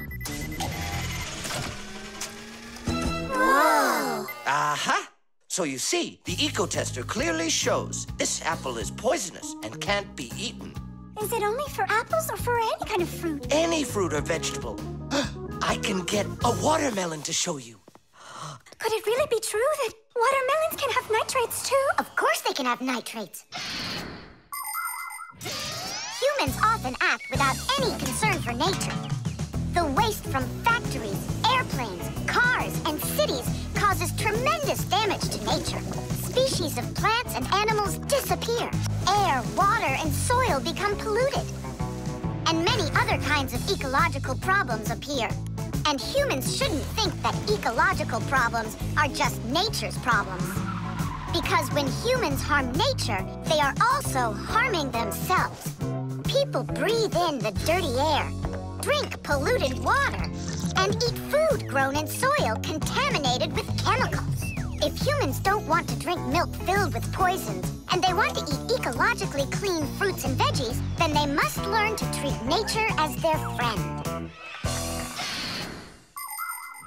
Whoa! Aha! So you see, the eco tester clearly shows this apple is poisonous and can't be eaten. Is it only for apples or for any kind of fruit? Any fruit or vegetable. *gasps* I can get a watermelon to show you. Could it really be true that watermelons can have nitrates too? Of course they can have nitrates. Humans often act without any concern for nature. The waste from factories, airplanes, cars, and cities causes tremendous damage to nature. Species of plants and animals disappear. Air, water, and soil become polluted. And many other kinds of ecological problems appear. And humans shouldn't think that ecological problems are just nature's problems. Because when humans harm nature, they are also harming themselves. People breathe in the dirty air, drink polluted water, and eat food grown in soil contaminated with chemicals. If humans don't want to drink milk filled with poisons, and they want to eat ecologically clean fruits and veggies, then they must learn to treat nature as their friend.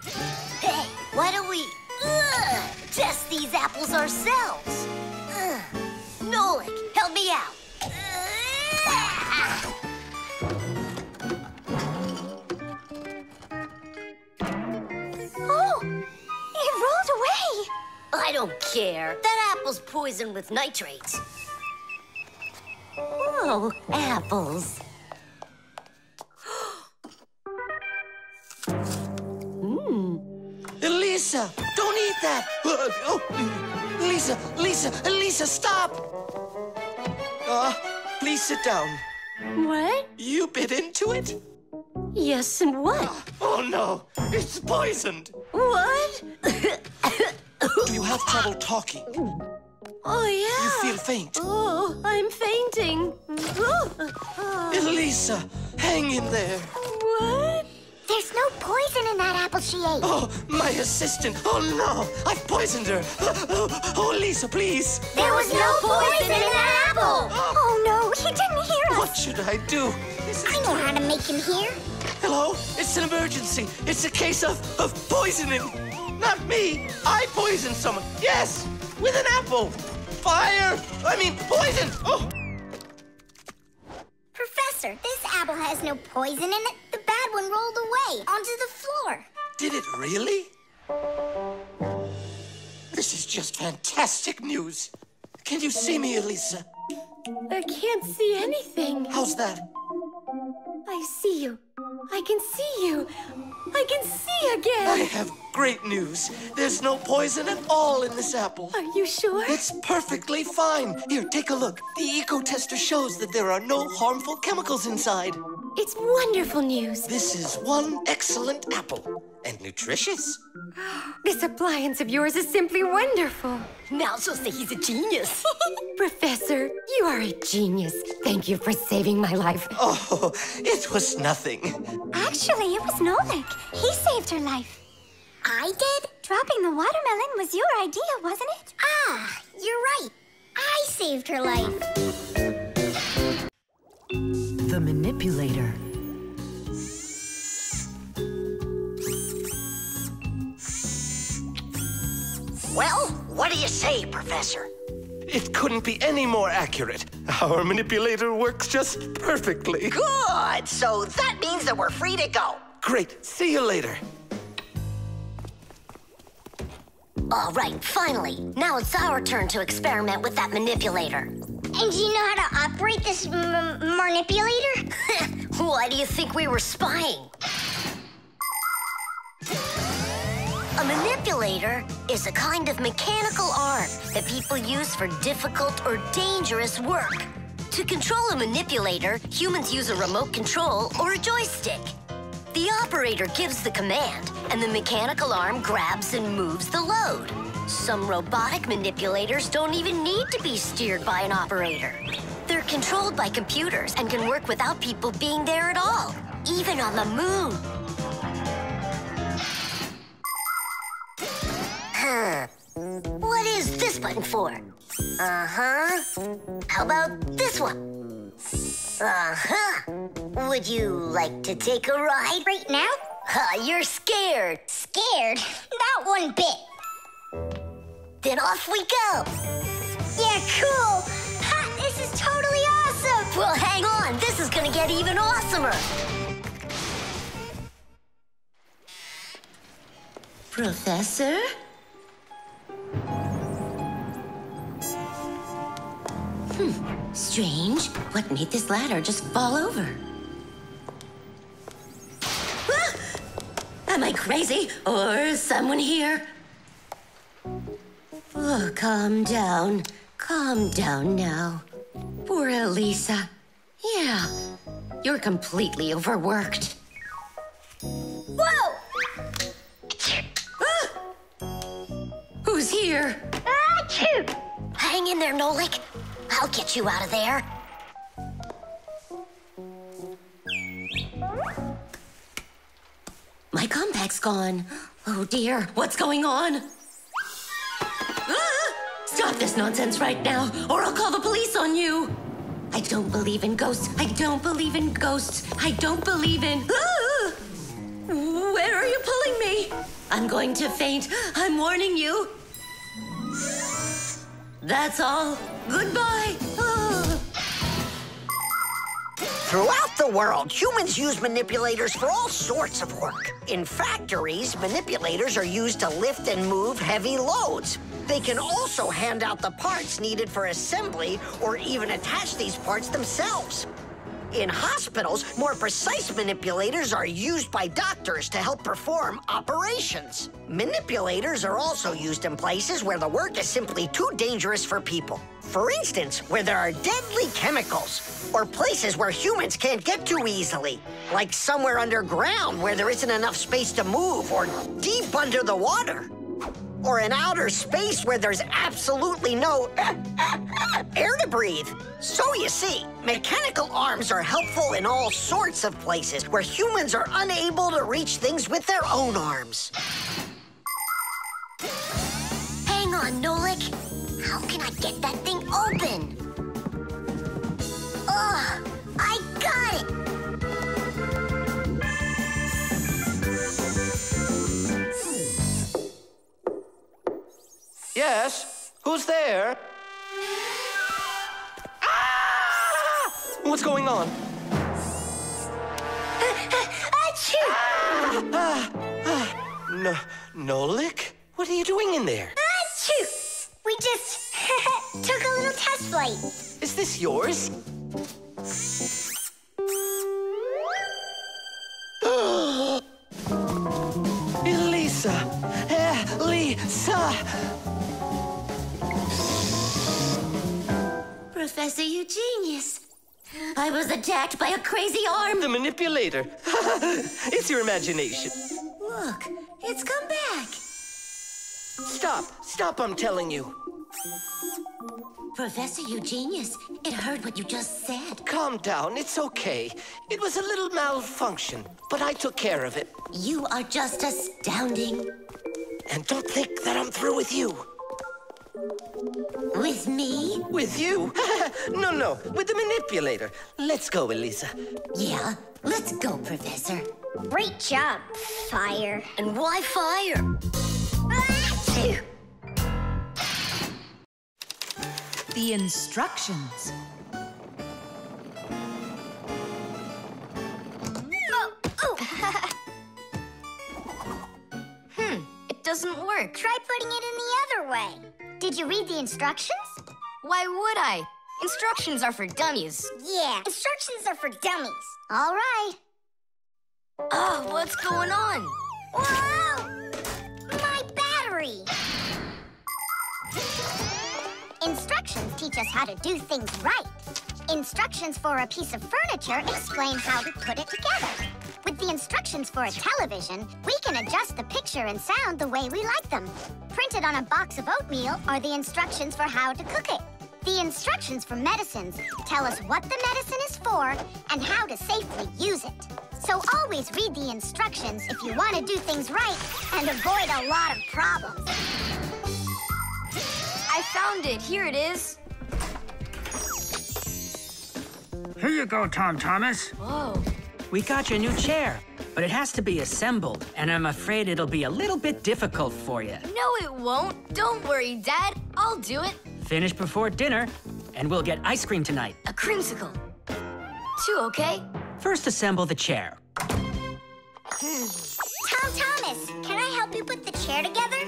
Hey, why don't we ugh, test these apples ourselves? Ugh. Nolik, help me out. Oh, it rolled away. I don't care. That apple's poisoned with nitrates. Oh, apples. *gasps* *gasps* *gasps* Elisa, don't eat that. Oh, Lisa, Lisa, Lisa, stop. Uh, please sit down. What? You bit into it? Yes, and what? Oh no, it's poisoned. What? Do you have trouble talking? Oh, yeah. You feel faint? Oh, I'm fainting. Elisa, hang in there. What? There's no poison in that apple she ate. Oh, my assistant. Oh no, I've poisoned her. Oh, *gasps* oh, Lisa, please. There was no poison in that apple. Oh, oh no, he didn't hear us. What should I do? I know how to make him hear. Hello? It's an emergency. It's a case of, of poisoning. Not me. I poisoned someone. Yes. with an apple. Fire! I mean, poison! Oh! Professor, this apple has no poison in it. The bad one rolled away onto the floor. Did it really? This is just fantastic news. Can you see me, Elisa? I can't see anything. How's that? I see you. I can see you. I can see again. I have great news. There's no poison at all in this apple. Are you sure? It's perfectly fine. Here, take a look. The eco tester shows that there are no harmful chemicals inside. It's wonderful news. This is one excellent apple and nutritious. *gasps* This appliance of yours is simply wonderful. Now she'll say he's a genius. *laughs* Professor, you are a genius. Thank you for saving my life. Oh, it was nothing. Actually, it was Nolik. He saved her life. I did? Dropping the watermelon was your idea, wasn't it? Ah, you're right. I saved her life. The manipulator. Well, what do you say, Professor? It couldn't be any more accurate. Our manipulator works just perfectly. Good! So that means that we're free to go. Great. See you later. All right, finally. Now it's our turn to experiment with that manipulator. And do you know how to operate this m- manipulator? *laughs* Why do you think we were spying? Manipulator is a kind of mechanical arm that people use for difficult or dangerous work. To control a manipulator, humans use a remote control or a joystick. The operator gives the command, and the mechanical arm grabs and moves the load. Some robotic manipulators don't even need to be steered by an operator. They're controlled by computers and can work without people being there at all, even on the moon. Huh. What is this button for? Uh-huh. How about this one? Uh-huh. Would you like to take a ride? Right now? Uh, you're scared. Scared? Not one bit. Then off we go. Yeah, cool. Ha, this is totally awesome. Well, hang on. This is gonna get even awesomer. Professor? Hmm, strange. What made this ladder just fall over? Ah! Am I crazy? Or is someone here? Oh, calm down. Calm down now. Poor Elisa. Yeah, you're completely overworked. Whoa! Who's here? Achoo! Hang in there, Nolik. I'll get you out of there. My compact's gone. Oh dear, what's going on? Ah! Stop this nonsense right now, or I'll call the police on you. I don't believe in ghosts. I don't believe in ghosts. I don't believe in. Ah! Where are you pulling me? I'm going to faint. I'm warning you. That's all. Goodbye. Throughout the world, humans use manipulators for all sorts of work. In factories, manipulators are used to lift and move heavy loads. They can also hand out the parts needed for assembly or even attach these parts themselves. In hospitals, more precise manipulators are used by doctors to help perform operations. Manipulators are also used in places where the work is simply too dangerous for people. For instance, where there are deadly chemicals, or places where humans can't get to easily, like somewhere underground where there isn't enough space to move, or deep under the water or in outer space where there's absolutely no *laughs* air to breathe. So you see, mechanical arms are helpful in all sorts of places where humans are unable to reach things with their own arms. Hang on, Nolik. How can I get that thing open? Yes? Who's there? Ah! What's going on? Achoo! Ah, ah, no, Nolik? What are you doing in there? Achoo! We just *laughs* took a little test flight. Is this yours? *gasps* Elisa! Elisa! Professor Eugenius. I was attacked by a crazy arm. The manipulator. *laughs* it's your imagination. Look, it's come back. Stop! Stop, I'm telling you. Professor Eugenius, it heard what you just said. Calm down, it's okay. It was a little malfunction, but I took care of it. You are just astounding. And don't think that I'm through with you. With me? With you? *laughs* no, no, with the manipulator. Let's go, Elisa. Yeah, let's go, Professor. Great job, Fire. And why fire? The instructions. Oh, oh. *laughs* Hmm, it doesn't work. Try putting it in the other way. Did you read the instructions? Why would I? Instructions are for dummies. Yeah, instructions are for dummies. All right. Oh, what's going on? Whoa! My battery! Instructions teach us how to do things right. Instructions for a piece of furniture explain how to put it together. With the instructions for a television, we can adjust the picture and sound the way we like them. Printed on a box of oatmeal are the instructions for how to cook it. The instructions for medicines tell us what the medicine is for and how to safely use it. So always read the instructions if you want to do things right and avoid a lot of problems. I found it. Here it is. Here you go, Tom Thomas. Whoa. We got you a new chair, but it has to be assembled, and I'm afraid it'll be a little bit difficult for you. No, it won't. Don't worry, Dad. I'll do it. Finish before dinner, and we'll get ice cream tonight. A creamsicle. Two, okay? First, assemble the chair. Hmm. Tom Thomas, can I help you put the chair together?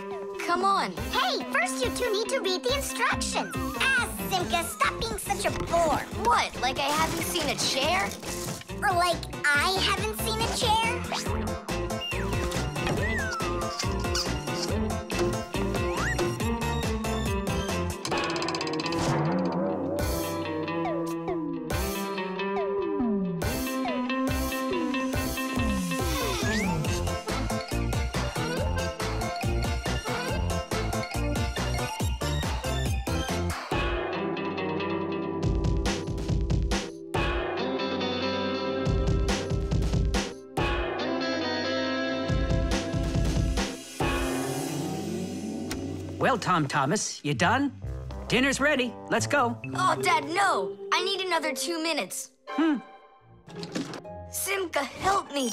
Come on. Hey, first you two need to read the instructions. Ah, Simka, stop being such a bore. What, like I haven't seen a chair? Like I haven't seen a chair? Tom Thomas, you done? Dinner's ready. Let's go. Oh, Dad, no. I need another two minutes. Hmm. Simka, help me.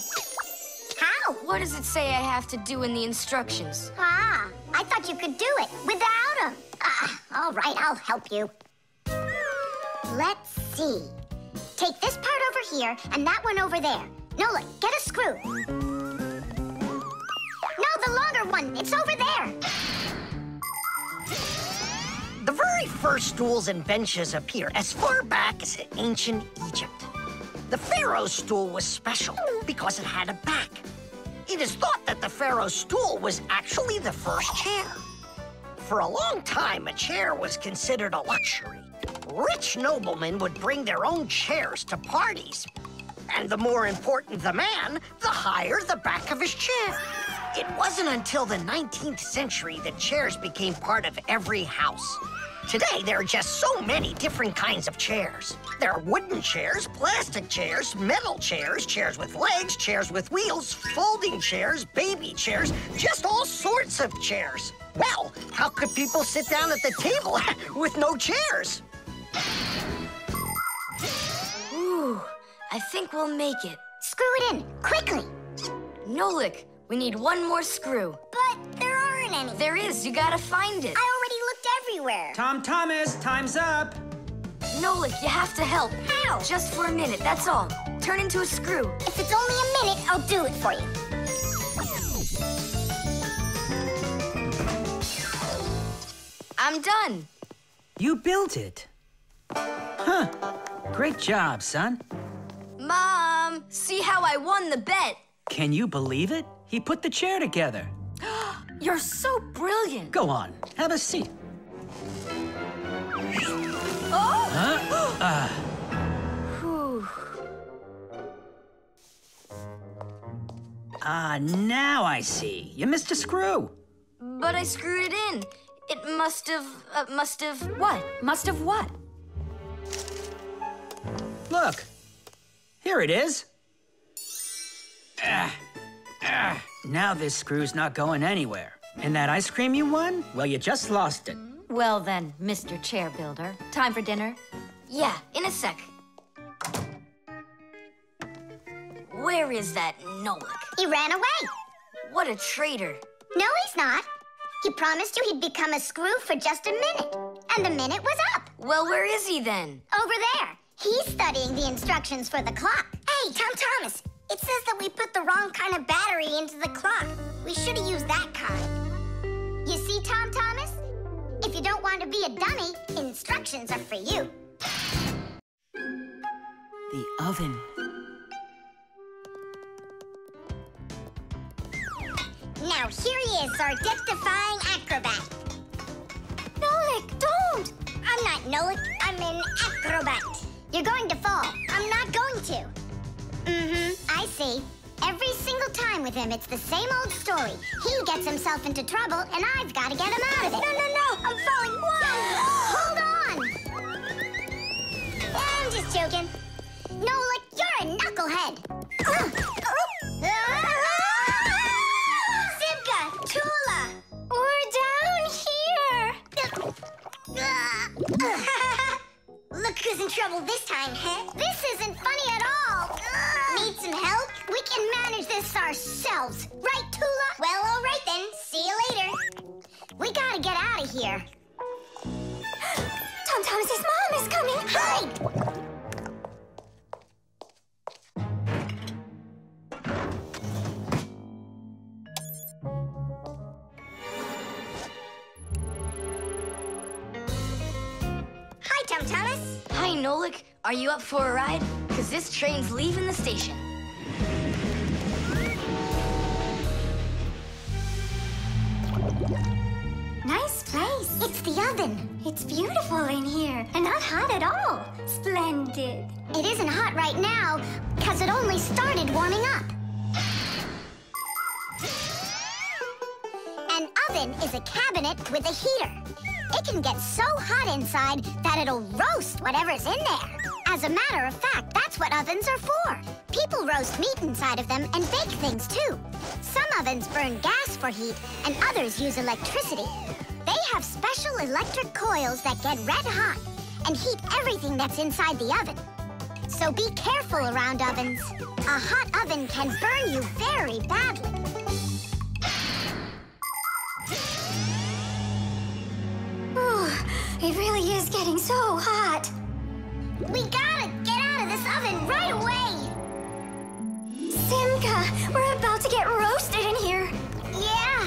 How? What does it say I have to do in the instructions? Ah, I thought you could do it without him. Ah, all right, I'll help you. Let's see. Take this part over here and that one over there. Nola, get a screw. No, the longer one. It's over there. The very first stools and benches appear as far back as ancient Egypt. The pharaoh's stool was special because it had a back. It is thought that the pharaoh's stool was actually the first chair. For a long time, a chair was considered a luxury. Rich noblemen would bring their own chairs to parties. And the more important the man, the higher the back of his chair. It wasn't until the 19th century that chairs became part of every house. Today, there are just so many different kinds of chairs. There are wooden chairs, plastic chairs, metal chairs, chairs with legs, chairs with wheels, folding chairs, baby chairs, just all sorts of chairs. Well, how could people sit down at the table *laughs* with no chairs? Ooh, I think we'll make it. Screw it in, quickly. Nolik, we need one more screw. But there aren't any. There is. You gotta find it. I already looked everywhere. Tom Thomas, time's up. Nolik, you have to help. How? Just for a minute, that's all. Turn into a screw. If it's only a minute, I'll do it for you. I'm done. You built it. Huh. Great job, son. Mom, see how I won the bet. Can you believe it? He put the chair together. *gasps* You're so brilliant. Go on, have a seat. *gasps* Oh! Huh? *gasps* Ah. Ah, now I see. You missed a screw. But I screwed it in. It must have, uh, must have, what? Must have what? Look. Here it is. Ah, ah. Now this screw's not going anywhere. And that ice cream you won? Well, you just lost it. Well then, Mr. Chair Builder, time for dinner? Yeah, in a sec. Where is that Nolik? He ran away. What a traitor. No, he's not. He promised you he'd become a screw for just a minute. And the minute was up. Well, where is he then? Over there. He's studying the instructions for the clock. Hey, Tom Thomas, it says that we put the wrong kind of battery into the clock. We should have used that kind. You see, Tom Thomas? If you don't want to be a dummy, instructions are for you. The oven. Now here he is, our death-defying acrobat. Nolik, don't! I'm not Nolik, I'm an acrobat. You're going to fall. I'm not going to. Mm-hmm, I see. Every single time with him, it's the same old story. He gets himself into trouble, and I've got to get him out of it. No, no, no! I'm falling! Whoa! *gasps* Hold on! I'm just joking. Train's leaving the station. Nice place. It's the oven. It's beautiful in here and not hot at all. Splendid. It isn't hot right now because it only started warming up. An oven is a cabinet with a heater. It can get so hot inside that it'll roast whatever's in there. As a matter of fact, that's what ovens are for. People roast meat inside of them and bake things too. Some ovens burn gas for heat and others use electricity. They have special electric coils that get red hot and heat everything that's inside the oven. So be careful around ovens. A hot oven can burn you very badly. Ooh, it really is getting so hot. We gotta get out of this oven right away! Simka, we're about to get roasted in here. Yeah,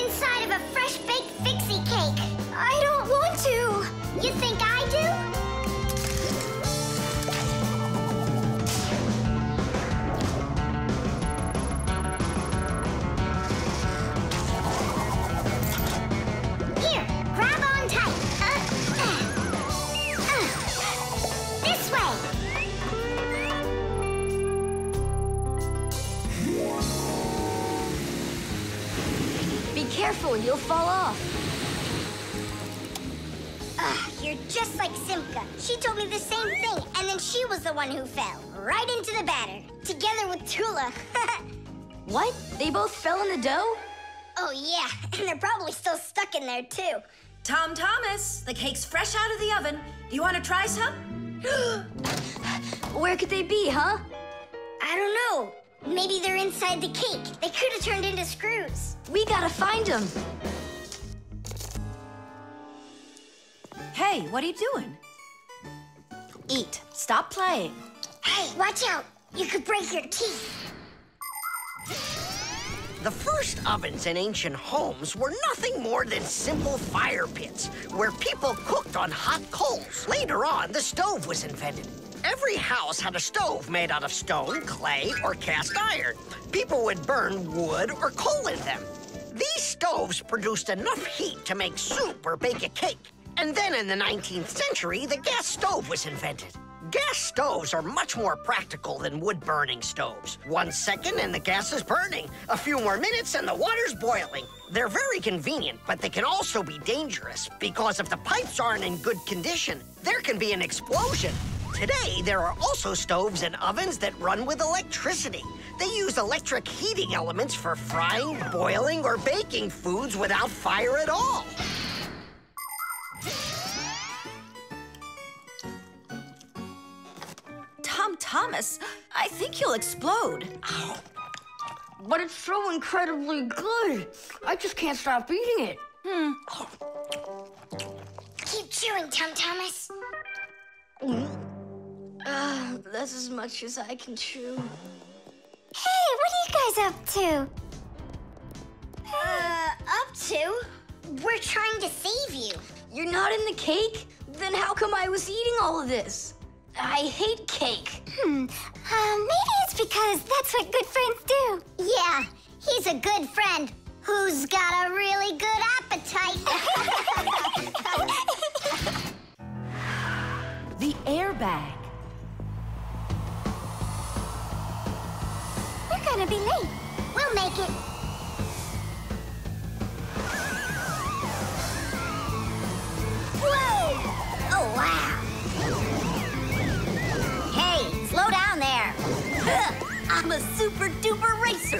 inside of a fresh baked fixie cake. I don't want to. You think I do? Be careful, you'll fall off. Ah, you're just like Simka. She told me the same thing, and then she was the one who fell. Right into the batter. Together with Tula. *laughs* What? They both fell in the dough? oh, yeah, *laughs* and they're probably still stuck in there, too. Tom Thomas, the cake's fresh out of the oven. Do you want to try some? *gasps* Where could they be, huh? I don't know. Maybe they're inside the cake. They could have turned into screws. We gotta find them. Hey, what are you doing? Eat. Stop playing. Hey, watch out. You could break your teeth. The first ovens in ancient homes were nothing more than simple fire pits where people cooked on hot coals. Later on, the stove was invented. Every house had a stove made out of stone, clay, or cast iron. People would burn wood or coal in them. These stoves produced enough heat to make soup or bake a cake. And then in the 19th century, the gas stove was invented. Gas stoves are much more practical than wood-burning stoves. One second and the gas is burning. A few more minutes and the water's boiling. They're very convenient, but they can also be dangerous because if the pipes aren't in good condition, there can be an explosion. Today, there are also stoves and ovens that run with electricity. They use electric heating elements for frying, boiling, or baking foods without fire at all. Tom Thomas, I think you'll explode. But it's so incredibly good. I just can't stop eating it. Hmm. Keep chewing, Tom Thomas. Uh, that's as much as I can chew. Hey, what are you guys up to? Uh, up to? We're trying to save you. You're not in the cake? Then how come I was eating all of this? I hate cake. Hmm. Uh, maybe it's because that's what good friends do. Yeah, he's a good friend who's got a really good appetite. *laughs* The airbag. We're gonna be late. We'll make it. I'm a super duper racer.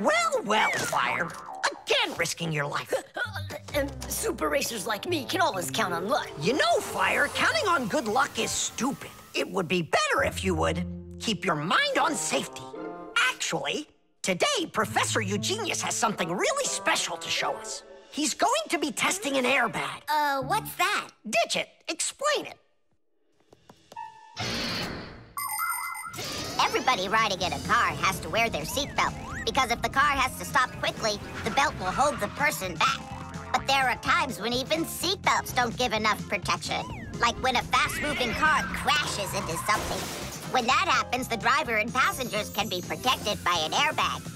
Well, well, Fire. Again risking your life. And super racers like me can always count on luck. You know, Fire, counting on good luck is stupid. It would be better if you would keep your mind on safety. Actually, today, Professor Eugenius has something really special to show us. He's going to be testing an airbag. Uh, what's that? Digit, explain it. Everybody riding in a car has to wear their seatbelt because if the car has to stop quickly, the belt will hold the person back. But there are times when even seatbelts don't give enough protection, like when a fast-moving car crashes into something. When that happens, the driver and passengers can be protected by an airbag.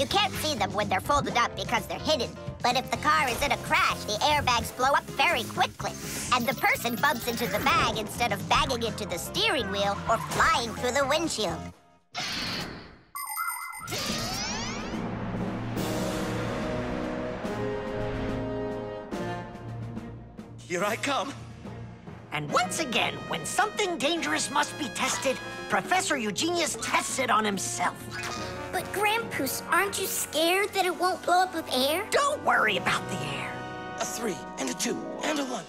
You can't see them when they're folded up because they're hidden, but if the car is in a crash, the airbags blow up very quickly, and the person bumps into the bag instead of banging into the steering wheel or flying through the windshield. Here I come. And once again, when something dangerous must be tested, Professor Eugenius tests it on himself. But Grandpus, aren't you scared that it won't blow up with air? Don't worry about the air. A three, and a two, and a one.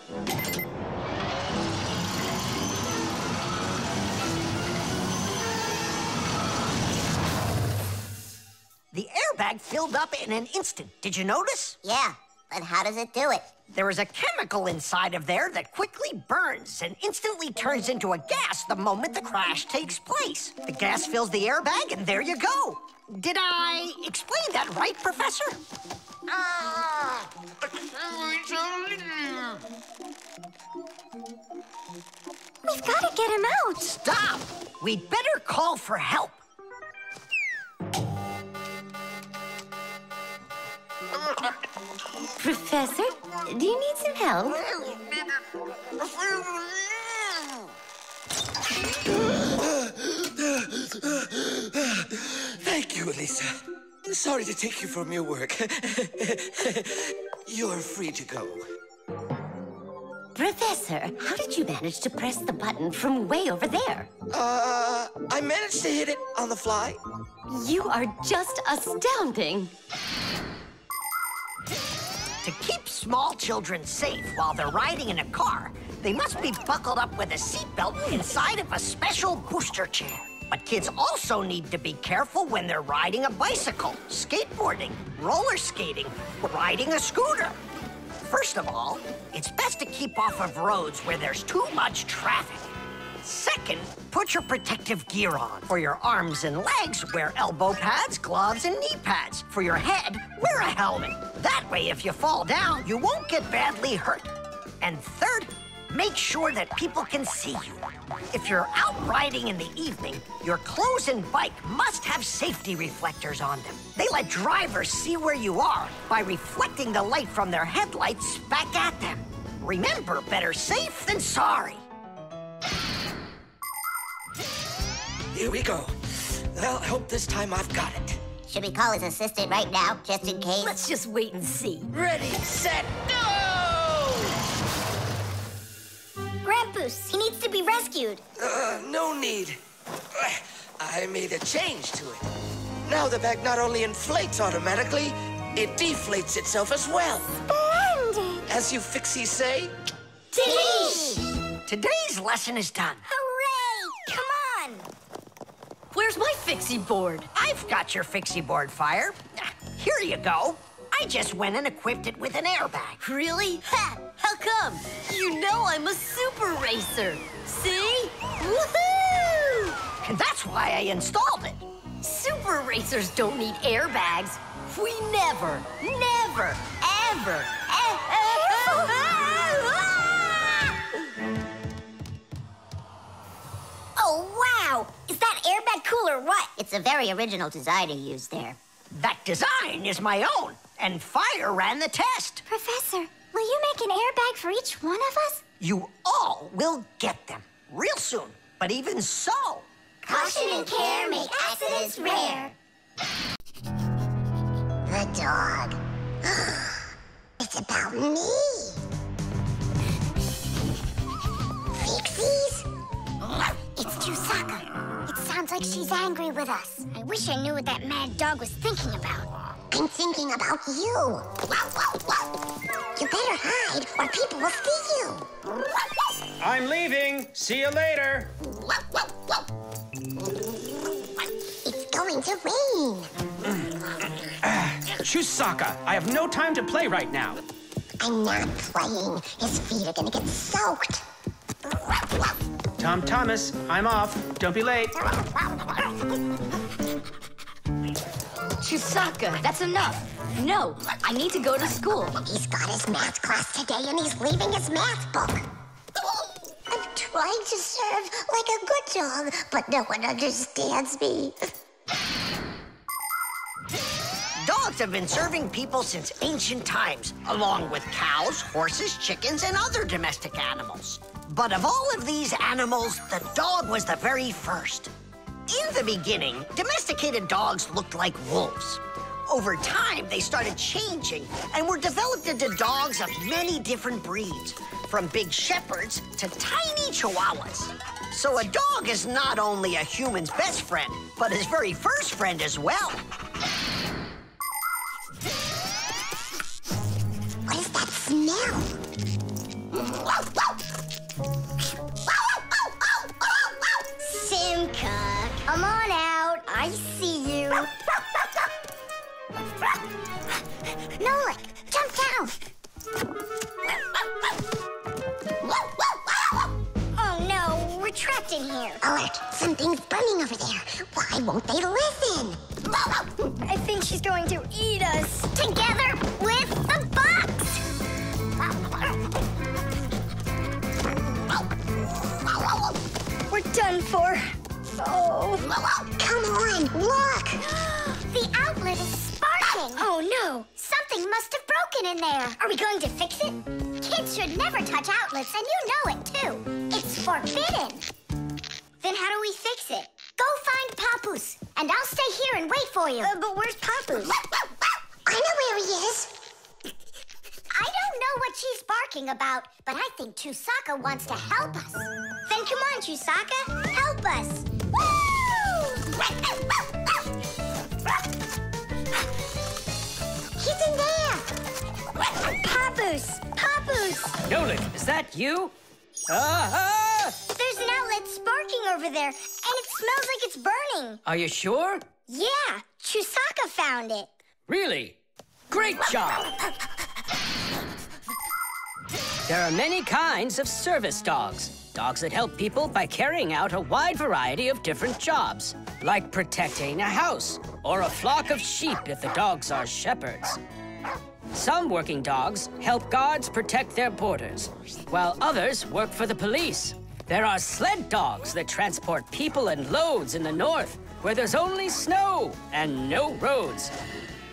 The airbag filled up in an instant. Did you notice? Yeah, but how does it do it? There is a chemical inside of there that quickly burns and instantly turns into a gas the moment the crash takes place. The gas fills the airbag, and there you go. Did I explain that right, Professor? We've got to get him out. Stop! We'd better call for help. Professor, do you need some help? Thank you, Elisa. Sorry to take you from your work. *laughs* You're free to go. Professor, how did you manage to press the button from way over there? Uh, I managed to hit it on the fly. You are just astounding. Small children safe while they're riding in a car, they must be buckled up with a seatbelt inside of a special booster chair. But kids also need to be careful when they're riding a bicycle, skateboarding, roller skating, riding a scooter. First of all, it's best to keep off of roads where there's too much traffic. Second, put your protective gear on. For your arms and legs, wear elbow pads, gloves, and knee pads. For your head, wear a helmet. That way, if you fall down, you won't get badly hurt. And third, make sure that people can see you. If you're out riding in the evening, your clothes and bike must have safety reflectors on them. They let drivers see where you are by reflecting the light from their headlights back at them. Remember, better safe than sorry. Here we go. Well, I hope this time I've got it. Should we call his assistant right now, just in case? Let's just wait and see. Ready, set, go! Grandpus, he needs to be rescued. Uh, no need. I made a change to it. Now the bag not only inflates automatically, it deflates itself as well. Splendid! As you fixies say, Teach! Today's lesson is done. Hooray! Come on! Where's my fixie board? I've got your fixie board, Fire. Here you go. I just went and equipped it with an airbag. Really? Ha! How come? You know I'm a super racer. See? Woohoo! And that's why I installed it. Super racers don't need airbags. We never, never, ever, Oh, wow! Is that airbag cool or what? It's a very original design he used there. That design is my own, and Fire ran the test. Professor, will you make an airbag for each one of us? You all will get them real soon. But even so, Caution and care make accidents rare. The dog. *gasps* it's about me. Fixies? It's Chusaka. It sounds like she's angry with us. I wish I knew what that mad dog was thinking about. I'm thinking about you. You better hide or people will see you. I'm leaving. See you later. It's going to rain. *clears throat* Chusaka, I have no time to play right now. I'm not playing. His feet are gonna get soaked. Tom Thomas, I'm off. Don't be late. Chusaka, that's enough. No, I need to go to school. He's got his math class today and he's leaving his math book. I'm trying to serve like a good dog, but no one understands me. dogs have been serving people since ancient times, along with cows, horses, chickens, and other domestic animals. But of all of these animals, the dog was the very first. In the beginning, domesticated dogs looked like wolves. Over time, they started changing and were developed into dogs of many different breeds, from big shepherds to tiny chihuahuas. So a dog is not only a human's best friend, but his very first friend as well. What is that smell? Simka, come on out. I see you. *laughs* Nolik, jump down. Oh no, we're trapped in here. Alert, something's burning over there. Why won't they listen? *laughs* I think she's going to eat us. Together with the box. Done for. Oh. Come on, look! The outlet is sparking. Oh no, something must have broken in there. Are we going to fix it? Kids should never touch outlets, and you know it too. It's forbidden. Then how do we fix it? Go find Papus, and I'll stay here and wait for you. Uh, but where's Papus? I know where he is. *laughs* I don't know what she's barking about, but I think Chusaka wants to help us. Then come on, Chusaka, help us. He's in there. Papus, Papus. Nolik, is that you? Ah! There's an outlet sparking over there, and it smells like it's burning. Are you sure? Yeah, Chusaka found it. Really? Great job! There are many kinds of service dogs. Dogs that help people by carrying out a wide variety of different jobs, like protecting a house or a flock of sheep if the dogs are shepherds. Some working dogs help guards protect their borders, while others work for the police. There are sled dogs that transport people and loads in the north, where there's only snow and no roads.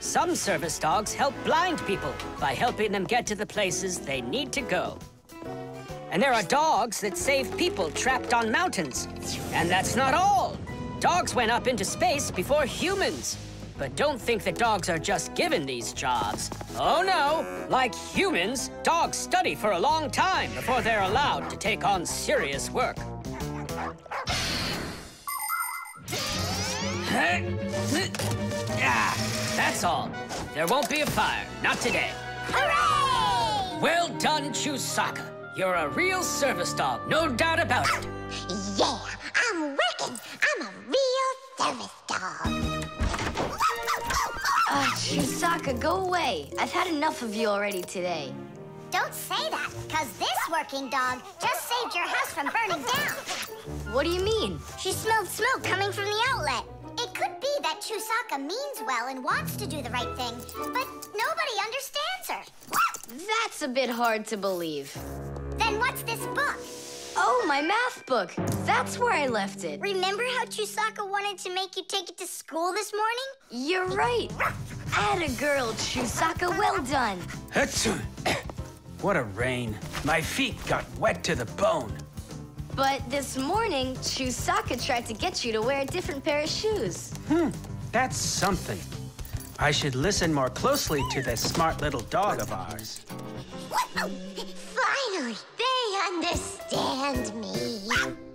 Some service dogs help blind people by helping them get to the places they need to go. And there are dogs that save people trapped on mountains. And that's not all. Dogs went up into space before humans. But don't think that dogs are just given these jobs. Oh no! Like humans, dogs study for a long time before they're allowed to take on serious work. *laughs* Ah, that's all. There won't be a fire. Not today. Hooray! Well done, Chusaka. You're a real service dog, no doubt about it. Yeah, I'm working. I'm a real service dog. Uh, Chusaka, go away. I've had enough of you already today. Don't say that, because this working dog just saved your house from burning down. What do you mean? She smelled smoke coming from the outlet. It could be that Chusaka means well and wants to do the right thing, but nobody understands her. That's a bit hard to believe. Then what's this book? Oh, my math book. That's where I left it. Remember how Chusaka wanted to make you take it to school this morning? You're right. Atta girl, Chusaka. Well done. Achoo. *coughs* What a rain. My feet got wet to the bone. But this morning, Chusaka tried to get you to wear a different pair of shoes. Hmm, that's something. I should listen more closely to this smart little dog of ours. Finally, they understand me.